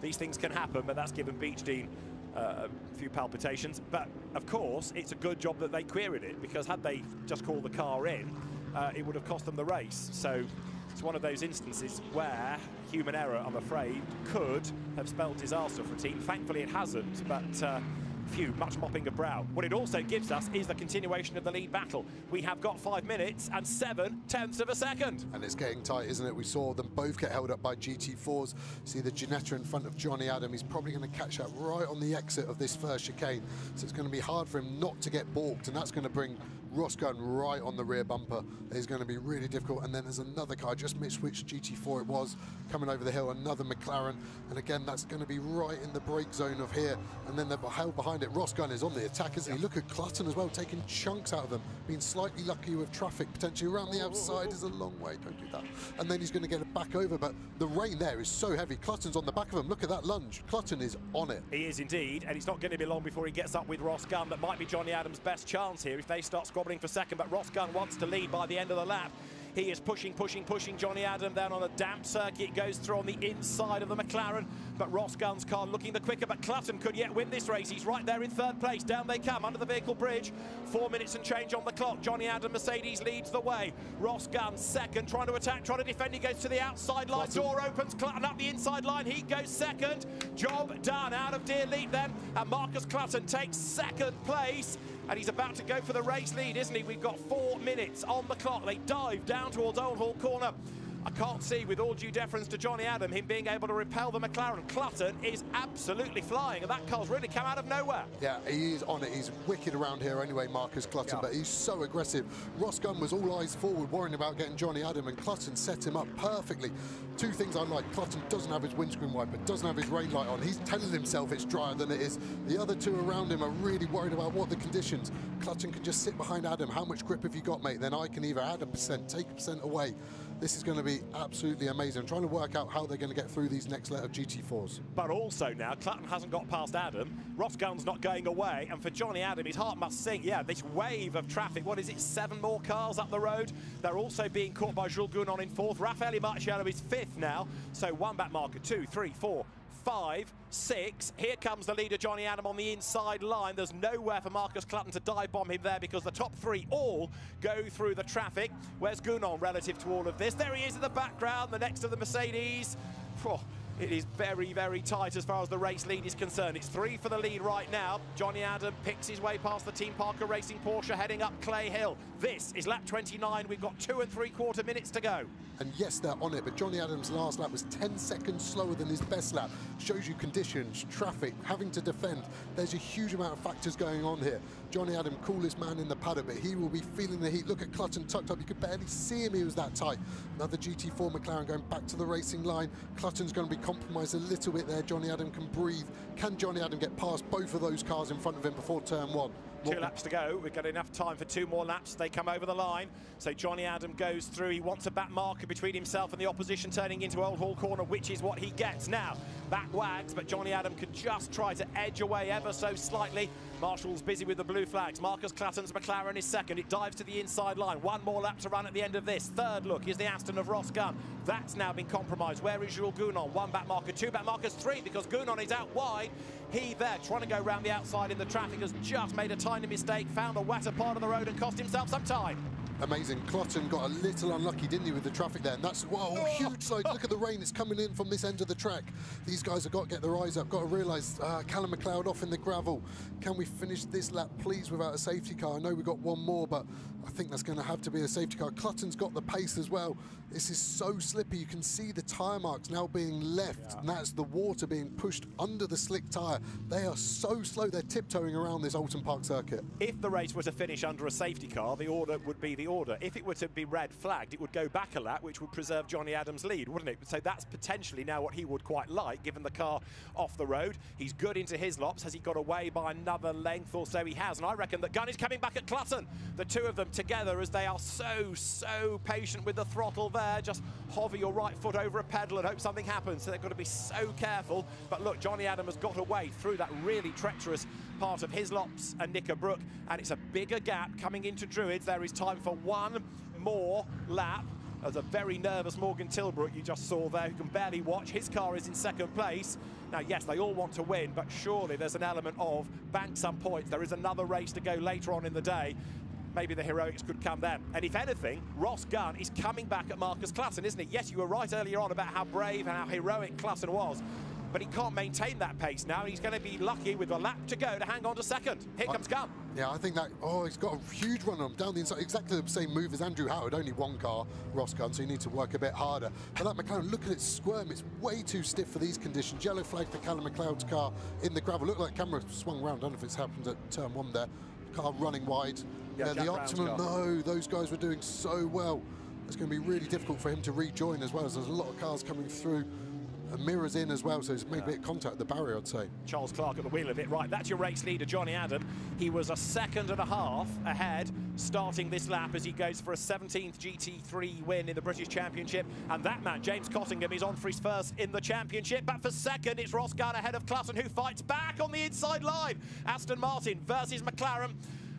these things can happen, but that's given Beechdean uh, a few palpitations. But of course, it's a good job that they queried it because had they just called the car in, uh, it would have cost them the race. So it's one of those instances where human error, I'm afraid, could have spelled disaster for a team. Thankfully, it hasn't. But uh, Phew, much mopping of brow. What it also gives us is the continuation of the lead battle. We have got five minutes and seven tenths of a second. And it's getting tight, isn't it? We saw them both get held up by GT4s. See the Ginetta in front of Jonny Adam. He's probably going to catch that right on the exit of this first chicane. So it's going to be hard for him not to get balked, and that's going to bring Ross Gunn right on the rear bumper. is going to be really difficult. And then there's another car, I just missed which GT4 it was, coming over the hill, another McLaren. And again, that's going to be right in the brake zone of here. And then they're held behind it. Ross Gunn is on the attack, isn't he? Look at Clutton as well, taking chunks out of them, being slightly lucky with traffic, potentially around the outside is a long way. Don't do that. And then he's going to get it back over. But the rain there is so heavy. Clutton's on the back of him. Look at that lunge. Clutton is on it. He is indeed, and it's not going to be long before he gets up with Ross Gunn. That might be Jonny Adams' best chance here if they start squabbling for second. But Ross Gunn wants to lead by the end of the lap. He is pushing, pushing, pushing Jonny Adam down on a damp circuit. Goes through on the inside of the McLaren. But Ross Gunn's car looking the quicker. But Clutton could yet win this race. He's right there in third place. Down they come under the vehicle bridge. Four minutes and change on the clock. Jonny Adam Mercedes leads the way. Ross Gunn second, trying to attack, trying to defend. He goes to the outside line. Clutton. Door opens. Clutton up the inside line. He goes second. Job done out of Deer Leap then. And Marcus Clutton takes second place and he's about to go for the race lead, isn't he? We've got four minutes on the clock. They dive down towards Old Hall Corner. I can't see, with all due deference to Jonny Adam, him being able to repel the McLaren. Clutton is absolutely flying, and that car's really come out of nowhere. Yeah, he is on it. He's wicked around here anyway, Marcus Clutton, Yeah. but he's so aggressive. Ross Gunn was all eyes forward, worrying about getting Jonny Adam, and Clutton set him up perfectly. Two things I like. Clutton doesn't have his windscreen wiper, doesn't have his rain light on. He's telling himself it's drier than it is. The other two around him are really worried about what the conditions. Clutton can just sit behind Adam. How much grip have you got, mate? Then I can either add a percent, take a percent away. This is going to be absolutely amazing. I'm trying to work out how they're going to get through these next let of GT4s. But also now, Clutton hasn't got past Adam. Ross Gunn's not going away. And for Jonny Adam, his heart must sing. Yeah, this wave of traffic. What is it? Seven more cars up the road. They're also being caught by Jules Gounon in fourth. Raffaele Marciello is fifth now. So one back marker, two, three, four, five, six. Here comes the leader, Jonny Adam, on the inside line. There's nowhere for Marcus Clutton to dive bomb him there because the top three all go through the traffic. Where's Gounon relative to all of this? There he is in the background, the next of the Mercedes. Phew. It is very, very tight as far as the race lead is concerned. It's three for the lead right now. Jonny Adam picks his way past the Team Parker Racing Porsche heading up Clay Hill. This is lap 29. We've got two and three quarter minutes to go. And yes, they're on it, but Jonny Adams' last lap was 10 seconds slower than his best lap. Shows you conditions, traffic, having to defend. There's a huge amount of factors going on here. Jonny Adam, coolest man in the paddock, but he will be feeling the heat. Look at Clutton tucked up. You could barely see him. He was that tight. Another GT4 McLaren going back to the racing line. Clutton's going to be compromised a little bit there. Jonny Adam can breathe. Can Jonny Adam get past both of those cars in front of him before turn one? Two laps to go. We've got enough time for two more laps. They come over the line. So Jonny Adam goes through. He wants a back marker between himself and the opposition turning into Old Hall Corner, which is what he gets now. Back wags, but Jonny Adam could just try to edge away ever so slightly. Marshall's busy with the blue flags. Marcus Clutton's McLaren is second. It dives to the inside line. One more lap to run at the end of this. Third look is the Aston of Ross Gunn. That's now been compromised. Where is Jules Gounon? One back marker, two back markers, three because Gounon is out wide. He there trying to go round the outside in the traffic has just made a tiny mistake, found a wetter part of the road and cost himself some time. Amazing. Clutton got a little unlucky, didn't he, with the traffic there? And that's, whoa, huge slide. Look at the rain. It's coming in from this end of the track. These guys have got to get their eyes up, got to realise uh, Callum MacLeod off in the gravel. Can we finish this lap, please, without a safety car? I know we've got one more, but I think that's going to have to be a safety car. Clutton's got the pace as well. This is so slippy. You can see the tyre marks now being left, and that's the water being pushed under the slick tyre. They are so slow. They're tiptoeing around this Oulton Park circuit. If the race were to finish under a safety car, the order would be the order. If it were to be red flagged, it would go back a lap, which would preserve Jonny Adams' lead, wouldn't it? So that's potentially now what he would quite like, given the car off the road. He's good into Hislop's. Has he got away by another length or so? He has. And I reckon that Gunn is coming back at Clutton. The two of them together as they are so, so patient with the throttle there. Just hover your right foot over a pedal and hope something happens. So they've got to be so careful. But look, Jonny Adam has got away through that really treacherous part of Hislop's and Knickerbrook. And it's a bigger gap coming into Druids. There is time for one more lap. as a very nervous Morgan Tilbrook you just saw there who can barely watch. His car is in second place. Now, yes, they all want to win, but surely there's an element of bank some points. There is another race to go later on in the day. Maybe the heroics could come then. And if anything, Ross Gunn is coming back at Marcus Clutton, isn't it? Yes, you were right earlier on about how brave and how heroic Clutton was. but he can't maintain that pace now. He's going to be lucky with a lap to go to hang on to second. Here comes Gunn. Yeah, I think that, oh, he's got a huge run on him down the inside. Exactly the same move as Andrew Howard, only one car, Ross Gunn, so you need to work a bit harder. But that McLaren, look at it squirm. It's way too stiff for these conditions. Yellow flag for Callum MacLeod's car in the gravel. Look like camera swung around. I don't know if it's happened at turn one there. Car running wide. Yeah, the Brown's optimum, car. no, those guys were doing so well. It's going to be really difficult for him to rejoin as well, as there's a lot of cars coming through. Mirrors in as well, so it's made a bit of contact at the barrier, I'd say. Charles Clark at the wheel of it. Right, that's your race leader, Jonny Adam. He was a second and a half ahead starting this lap as he goes for a 17th GT3 win in the British Championship. And that man, James Cottingham, is on for his first in the championship. But for second, it's Ross Gunn ahead of Clutton, who fights back on the inside line. Aston Martin versus McLaren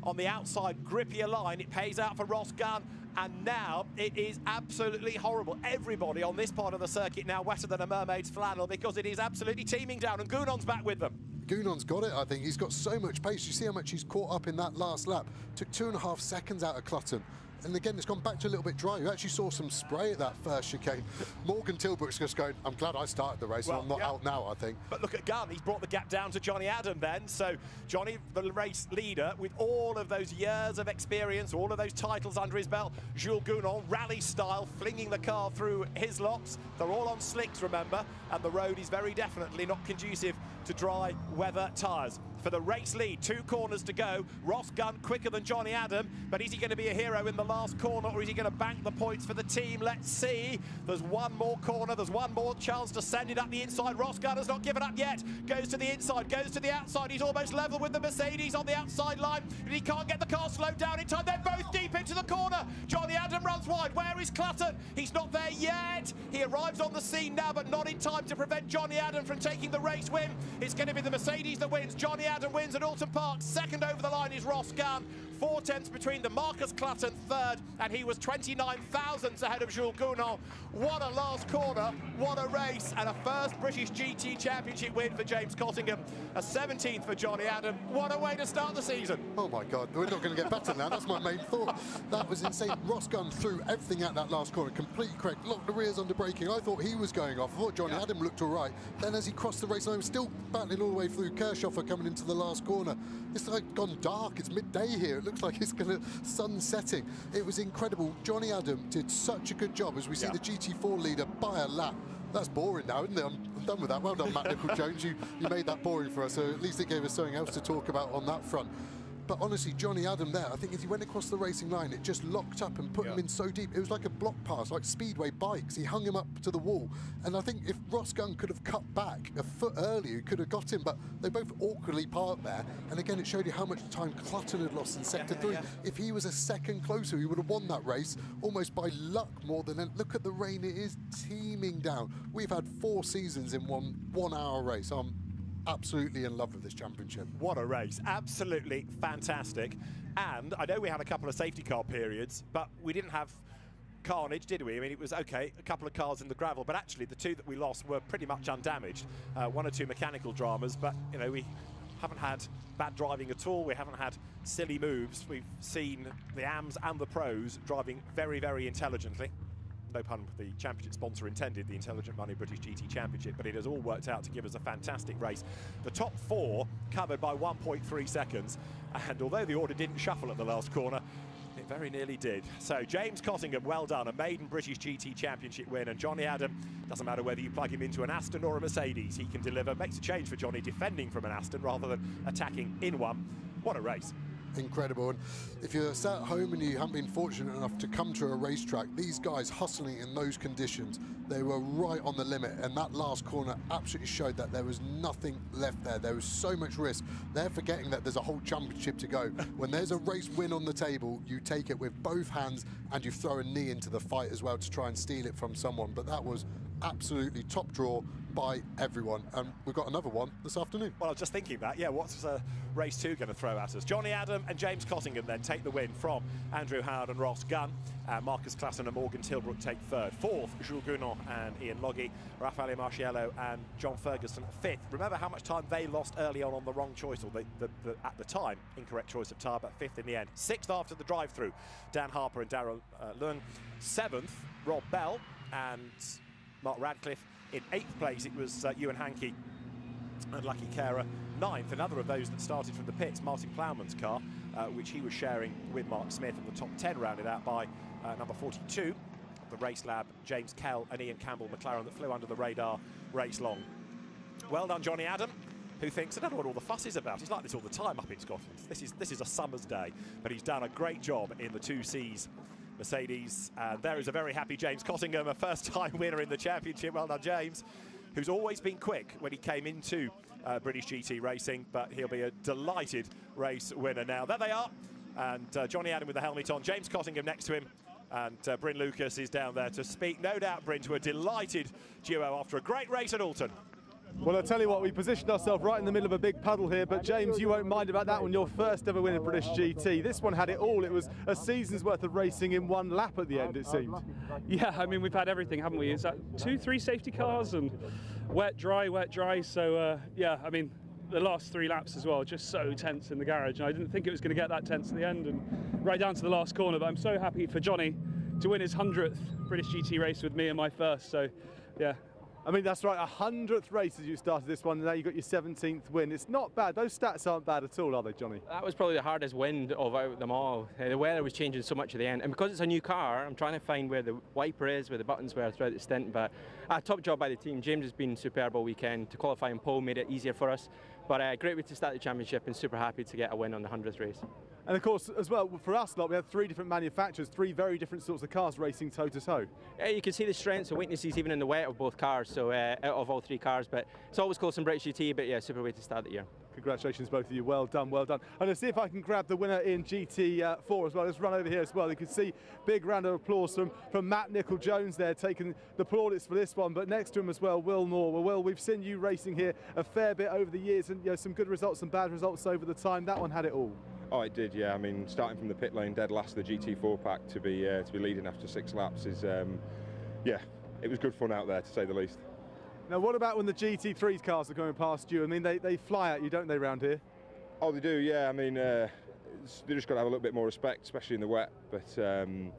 on the outside grippier line. It pays out for Ross Gunn. And now it is absolutely horrible. Everybody on this part of the circuit now wetter than a mermaid's flannel because it is absolutely teeming down. And Gounon's back with them. Gounon's got it, I think. He's got so much pace. You see how much he's caught up in that last lap. Took two and a half seconds out of Clutton. And again, it's gone back to a little bit dry. You actually saw some spray at that first chicane. Morgan Tilbrook's just going, I'm glad I started the race Well, and I'm not yeah. out now, I think. But look at Gunn, he's brought the gap down to Jonny Adam then. So Jonny, the race leader, with all of those years of experience, all of those titles under his belt, Jules Gounon, rally style, flinging the car through Hislop's. They're all on slicks, remember, and the road is very definitely not conducive to dry weather tyres. For the race lead, two corners to go. Ross Gunn quicker than Jonny Adam, but is he going to be a hero in the last corner or is he going to bank the points for the team? Let's see. There's one more corner, there's one more chance to send it up the inside. Ross Gunn has not given up yet. Goes to the inside, goes to the outside. He's almost level with the Mercedes on the outside line, but he can't get the car slowed down in time. They're both deep into the corner. Jonny Adam runs wide. Where is Clutton? He's not there yet. He arrives on the scene now, but not in time to prevent Jonny Adam from taking the race win. It's going to be the Mercedes that wins. Jonny Adam wins at Oulton Park. Second over the line is Ross Gunn. Four tenths between the Marcus Clutton third, and he was 29 thousandths ahead of Jules Gounon. What a last corner, what a race, and a first British GT Championship win for James Cottingham. A 17th for Jonny Adam. What a way to start the season. Oh my God, we're not going to get better now. That's my main thought. That was insane. Ross Gunn threw everything at that last corner, completely correct. Locked the rears under braking. I thought he was going off. I thought Jonny Adam looked all right. Then as he crossed the race line, still battling all the way through. Kirchhoffer coming into the last corner. It's like gone dark. It's midday here. It looks like it's going to sun setting. It was incredible. Jonny Adam did such a good job as we see Yeah. the GT4 leader by a lap. That's boring now, isn't it? I'm, I'm done with that. Well done, Matt Nicoll-Jones. You, you made that boring for us, so at least it gave us something else to talk about on that front. But honestly, Jonny Adam there, I think as he went across the racing line, it just locked up and put him in so deep. It was like a block pass, like Speedway bikes. He hung him up to the wall. And I think if Ross Gunn could have cut back a foot earlier, he could have got him. But they both awkwardly parked there. And again, it showed you how much time Clutton had lost in sector three. If he was a second closer, he would have won that race almost by luck more than. Look at the rain; it is teeming down. We've had four seasons in one one-hour race. I'm absolutely in love with this championship. What a race. Absolutely fantastic. And I know we had a couple of safety car periods, but we didn't have carnage, did we? I mean, it was okay, a couple of cars in the gravel, but actually the two that we lost were pretty much undamaged. Uh, one or two mechanical dramas, but, you know, we haven't had bad driving at all. We haven't had silly moves. We've seen the AMs and the pros driving very, very intelligently no pun the championship sponsor intended, the Intelligent Money British GT Championship, but it has all worked out to give us a fantastic race. The top four covered by 1.3 seconds, and although the order didn't shuffle at the last corner, it very nearly did. So James Cottingham, well done, a maiden British GT Championship win, and Jonny Adam, doesn't matter whether you plug him into an Aston or a Mercedes, he can deliver. Makes a change for Jonny defending from an Aston rather than attacking in one. What a race. Incredible. And if you're sat at home and you haven't been fortunate enough to come to a racetrack, these guys hustling in those conditions, they were right on the limit. And that last corner absolutely showed that there was nothing left there. There was so much risk. They're forgetting that there's a whole championship to go. [laughs] When there's a race win on the table, you take it with both hands and you throw a knee into the fight as well to try and steal it from someone. But that was absolutely top draw by everyone. And we've got another one this afternoon. Well, I was just thinking that. Yeah, what's uh, race two going to throw at us? Jonny Adam and James Cottingham then take the win from Andrew Howard and Ross Gunn. Uh, Marcus Clutton and Morgan Tilbrook take third. Fourth, Jules Gounon and Ian Loggie. Raffaele Marciello and John Ferguson fifth. Remember how much time they lost early on on the wrong choice, or the, the, the at the time, incorrect choice of tyre, but fifth in the end. Sixth after the drive-through, Dan Harper and Daryl uh. Seventh, Rob Bell and Mark Radcliffe. In eighth place, it was uh, Euan Hankey and Lucky Khera. Ninth, another of those that started from the pits, Martin Plowman's car, uh, which he was sharing with Mark Smith. And the top 10 rounded out by uh, number 42, the Race Lab, James Kell and Ian Campbell McLaren that flew under the radar race long. Well done, Jonny Adam who thinks, I don't know what all the fuss is about. He's like this all the time up in Scotland. This is this is a summer's day, but he's done a great job in the 2 Seas. Mercedes, and there is a very happy James Cottingham, a first-time winner in the championship. Well done, James, who's always been quick when he came into uh, British GT racing, but he'll be a delighted race winner now. There they are, and uh, Jonny Adam with the helmet on, James Cottingham next to him, and uh, Bryn Lucas is down there to speak. No doubt, Bryn, to a delighted duo after a great race at Oulton. Well, I tell you what, we positioned ourselves right in the middle of a big puddle here, but James, you won't mind about that one. Your first ever win in British GT. This one had it all. It was a season's worth of racing in one lap at the end, it seemed. Yeah, I mean, we've had everything, haven't we? Is that two, three safety cars and wet, dry, wet, dry. So, uh, yeah, I mean, the last three laps as well, just so tense in the garage. And I didn't think it was going to get that tense at the end and right down to the last corner. But I'm so happy for Jonny to win his 100th British GT race with me and my first. So, yeah, I mean, that's right, a hundredth race as you started this one, and now you've got your 17th win. It's not bad. Those stats aren't bad at all, are they, Jonny? That was probably the hardest win of them all. Uh, the weather was changing so much at the end, and because it's a new car, I'm trying to find where the wiper is, where the buttons were throughout the stint. But a uh, top job by the team. James has been superb all weekend. To qualify in pole made it easier for us. But uh, great way to start the championship, and super happy to get a win on the 100th race. And of course, as well, for us, lot, we had three different manufacturers, three very different sorts of cars racing toe to toe. Yeah, you can see the strengths and weaknesses even in the wet of both cars, so uh, out of all three cars. But it's always close in British GT, but yeah, super way to start the year. Congratulations, both of you. Well done, well done. And let's see if I can grab the winner in GT4 uh, as well. Let's run over here as well. You can see big round of applause from, from Matt Nicoll-Jones there, taking the plaudits for this one. But next to him as well, Will Moore. Well, Will, we've seen you racing here a fair bit over the years, and you know, some good results, some bad results over the time. That one had it all. Oh, it did, yeah. I mean, starting from the pit lane, dead last of the GT4 pack to be uh, to be leading after six laps is, um, yeah, it was good fun out there to say the least. Now, what about when the GT3 cars are going past you? I mean, they, they fly at you, don't they, round here? Oh, they do, yeah. I mean, uh, they just got to have a little bit more respect, especially in the wet. But um,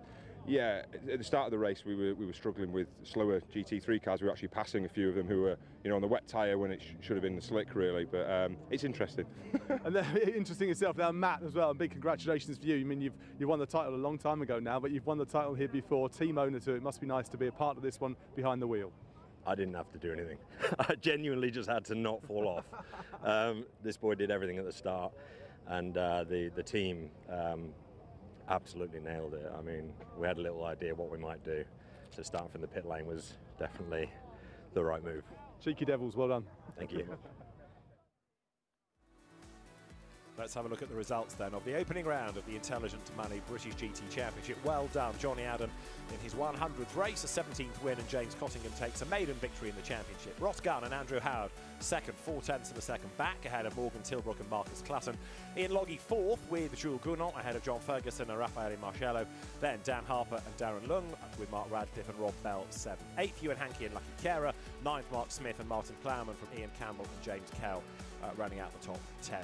yeah, at the start of the race, we were we were struggling with slower GT3 cars. We were actually passing a few of them who were, you know, on the wet tyre when it sh should have been the slick, really. But um, it's interesting. [laughs] and [laughs] interesting itself. Now, Matt, as well. And big congratulations for you. I mean, you've you won the title a long time ago now, but you've won the title here before. Team owner too. it. Must be nice to be a part of this one behind the wheel. I didn't have to do anything. [laughs] I genuinely just had to not fall off. Um, this boy did everything at the start, and uh, the the team um, absolutely nailed it. I mean, we had a little idea what we might do, so starting from the pit lane was definitely the right move. Cheeky Devils, well done. Thank you. [laughs] Let's have a look at the results then of the opening round of the Intelligent Money British GT Championship. Well done, Jonny Adam in his 100th race, a 17th win, and James Cottingham takes a maiden victory in the championship. Ross Gunn and Andrew Howard second, four tenths of a second back, ahead of Morgan Tilbrook and Marcus Clutton. Ian Loggie fourth with Jules Gounon, ahead of John Ferguson and Raffaele Marciello. Then Dan Harper and Darren Leung with Mark Radcliffe and Rob Bell seventh. Eighth, Euan Hankey and Lucky Khera. Ninth, Mark Smith and Martin Plowman from Ian Campbell and James Kell uh, running out the top 10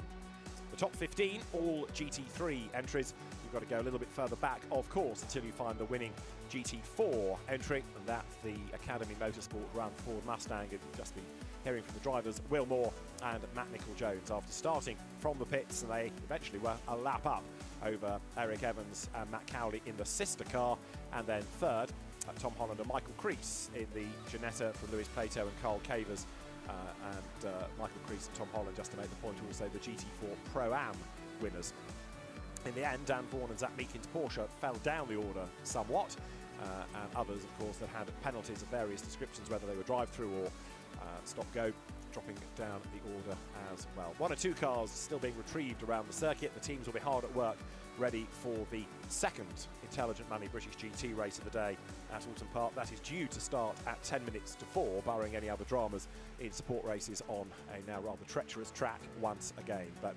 top 15, all GT3 entries. You've got to go a little bit further back, of course, until you find the winning GT4 entry, and that's the Academy Motorsport Run Ford Mustang. You've just been hearing from the drivers, Will Moore and Matt Nicoll-Jones, after starting from the pits, and they eventually were a lap up over Eric Evans and Matt Cowley in the sister car, and then third, uh, Tom Holland and Michael Crees in the Ginetta from Lewis Plato and Carl Cavers and uh, Michael Crees and Tom Holland, just to make the point, also the GT4 Pro-Am winners. In the end, Dan Vaughan and Zac Meakin's Porsche fell down the order somewhat, uh, and others, of course, that had penalties of various descriptions, whether they were drive-through or stop-go, dropping down the order as well. One or two cars still being retrieved around the circuit. The teams will be hard at work ready for the second Intelligent Money British GT race of the day at Oulton Park. That is due to start at 10 minutes to 4, barring any other dramas in support races on a now rather treacherous track once again. But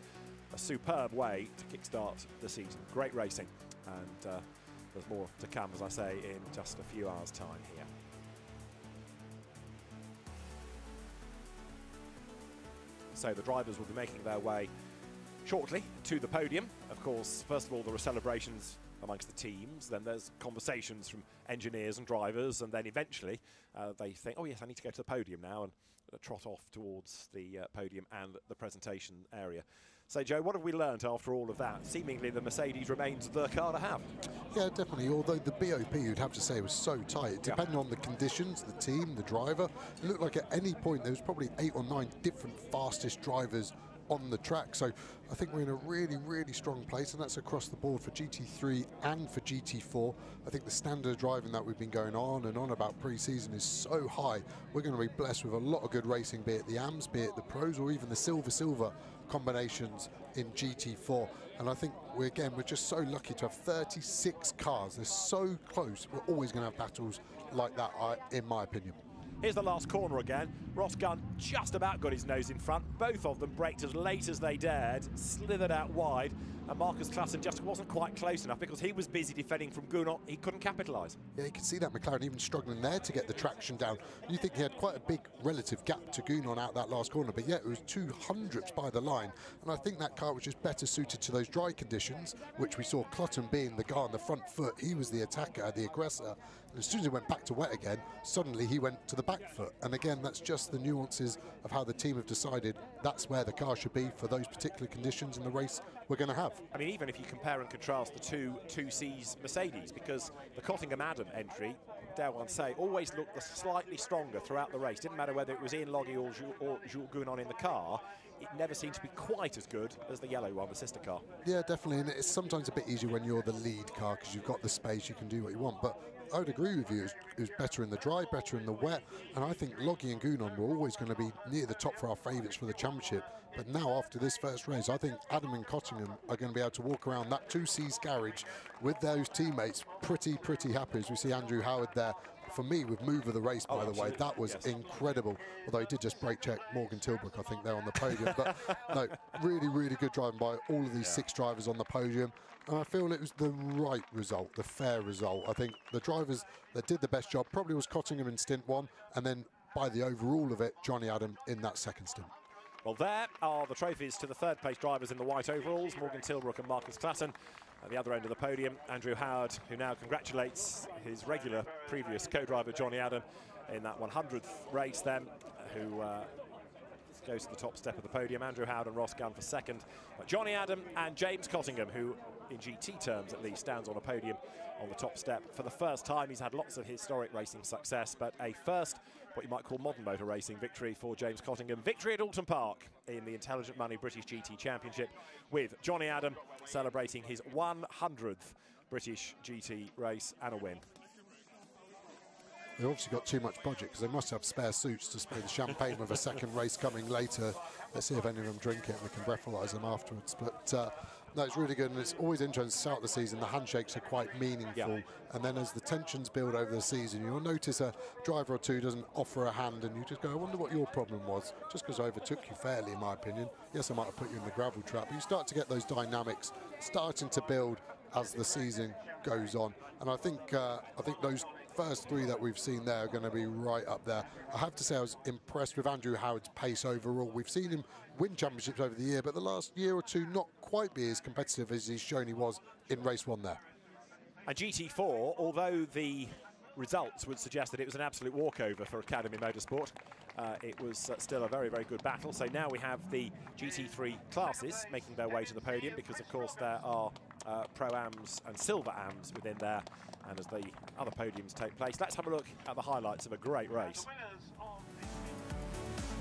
a superb way to kickstart the season. Great racing, and uh, there's more to come, as I say, in just a few hours' time here. So the drivers will be making their way shortly to the podium. Of course, first of all, there are celebrations amongst the teams. Then there's conversations from engineers and drivers, and then eventually uh, they think, oh yes, I need to go to the podium now, and uh, trot off towards the uh, podium and the presentation area. So, Joe, what have we learned after all of that? Seemingly, the Mercedes remains the car to have. Yeah, definitely. Although the BOP, you'd have to say, was so tight. Depending yeah. on the conditions, the team, the driver, it looked like at any point there was probably eight or nine different fastest drivers on the track. So I think we're in a really, really strong place, and that's across the board for GT3 and for GT4. I think the standard of driving that we've been going on and on about pre-season is so high. We're going to be blessed with a lot of good racing, be it the AMS, be it the pros, or even the silver-silver combinations in GT4. And I think we again we're just so lucky to have 36 cars. They're so close. We're always going to have battles like that, in my opinion. Here's the last corner again. Ross Gunn just about got his nose in front. Both of them braked as late as they dared, slithered out wide, and Marcus Clutton just wasn't quite close enough because he was busy defending from Gounon. He couldn't capitalise. Yeah, you can see that McLaren even struggling there to get the traction down. You think he had quite a big relative gap to Gounon out that last corner, but yet it was two hundredths by the line. And I think that car was just better suited to those dry conditions, which we saw Clutton being the guy on the front foot. He was the attacker, the aggressor. And as soon as he went back to wet again, suddenly he went to the back foot. And again, that's just the nuances of how the team have decided that's where the car should be for those particular conditions in the race we're going to have. I mean, even if you compare and contrast the two 2 Seas Mercedes, because the Cottingham Adam entry, dare one say, always looked slightly stronger throughout the race. Didn't matter whether it was Ian Loggie or Jules, or Jules Gounon in the car, it never seemed to be quite as good as the yellow one, the sister car. Yeah, definitely, and it's sometimes a bit easier when you're the lead car because you've got the space, you can do what you want. But I would agree with you. It was, better in the dry, better in the wet, and I think Loggie and Gounon were always going to be near the top for our favourites for the championship. But now, after this first race, I think Adam and Cottingham are going to be able to walk around that 2 Seas' garage with those teammates pretty, pretty happy as we see Andrew Howard there for me, with move of the race, by oh, the way, that was yes. incredible. Although he did just brake check Morgan Tilbrook, I think, there on the podium. but [laughs] no, really, really good driving by all of these yeah. six drivers on the podium. And I feel it was the right result, the fair result. I think the drivers that did the best job probably was Cottingham in stint one, and then by the overall of it, Jonny Adam in that second stint. Well, there are the trophies to the third place drivers in the white overalls, Morgan Tilbrook and Marcus Clutton. At the other end of the podium, Andrew Howard, who now congratulates his regular previous co-driver Jonny Adam in that 100th race then, who uh, goes to the top step of the podium. Andrew Howard and Ross Gunn for second. But Jonny Adam and James Cottingham, who in GT terms at least stands on a podium on the top step for the first time. He's had lots of historic racing success, but a first what you might call modern motor racing victory for James Cottingham. Victory at Oulton Park in the Intelligent Money British GT Championship with Jonny Adam celebrating his 100th British GT race and a win. They've obviously got too much budget because they must have spare suits to spray the champagne with a second race coming later. Let's see if any of them drink it and we can breathalyse them afterwards. But uh, no, it's really good, and it's always interesting to start the season. The handshakes are quite meaningful, yeah. and then as the tensions build over the season, you'll notice a driver or two doesn't offer a hand, and you just go, I wonder what your problem was, just because I overtook you fairly, in my opinion. Yes, I might have put you in the gravel trap, but you start to get those dynamics starting to build as the season goes on, and I think uh, I think those first three that we've seen there are going to be right up there. I have to say I was impressed with Andrew Howard's pace overall. We've seen him win championships over the year, but the last year or two not quite be as competitive as he's shown he was in race one there. And GT4, although the results would suggest that it was an absolute walkover for Academy Motorsport. Uh, it was uh, still a very, very good battle. So now we have the GT3 classes making their way to the podium because, of course, there are uh, Pro-Ams and Silver-Ams within there. And as the other podiums take place, let's have a look at the highlights of a great race.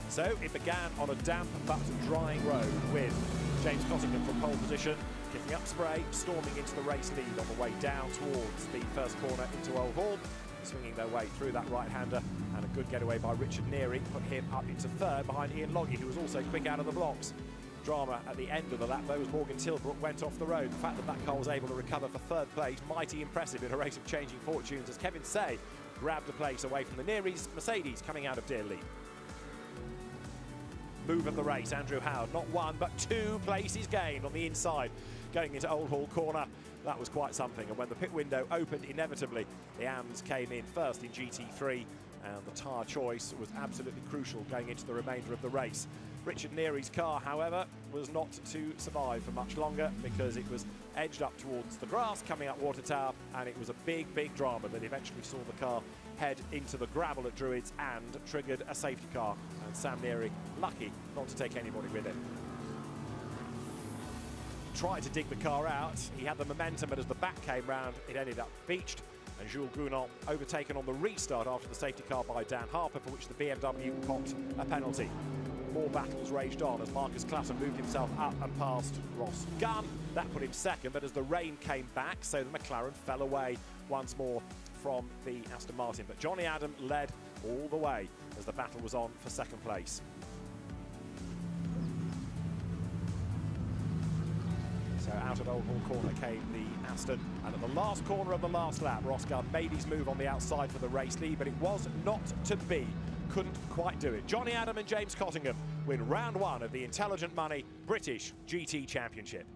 So it began on a damp but drying road with James Cottingham from pole position, kicking up spray, storming into the race lead on the way down towards the first corner into Old Hall, swinging their way through that right-hander, and a good getaway by Richard Neary put him up into third behind Ian Loggie, who was also quick out of the blocks. Drama at the end of the lap, though, as Morgan Tilbrook went off the road. The fact that that car was able to recover for third place, mighty impressive in a race of changing fortunes, as Kevin Tse grabbed a place away from the Nearys, Mercedes coming out of Deer Leap move of the race. Andrew Howard, not one, but two places gained on the inside going into Old Hall corner. That was quite something. And when the pit window opened, inevitably, the AMS came in first in GT3 and the tyre choice was absolutely crucial going into the remainder of the race. Richard Neary's car, however, was not to survive for much longer because it was edged up towards the grass coming up Water Tower and it was a big, big drama that eventually saw the car head into the gravel at Druids and triggered a safety car. And Sam Neary, lucky not to take anybody with him. Tried to dig the car out. He had the momentum, but as the back came round, it ended up beached. And Jules Gounon overtaken on the restart after the safety car by Dan Harper, for which the BMW copped a penalty. More battles raged on as Marcus Clutton moved himself up and past Ross Gunn. That put him second, but as the rain came back, so the McLaren fell away once more from the Aston Martin. But Jonny Adam led all the way as the battle was on for second place. So out of Old Hall corner came the Aston. And at the last corner of the last lap, Ross Gunn made his move on the outside for the race lead, but it was not to be. Couldn't quite do it. Jonny Adam and James Cottingham win round one of the Intelligent Money British GT Championship.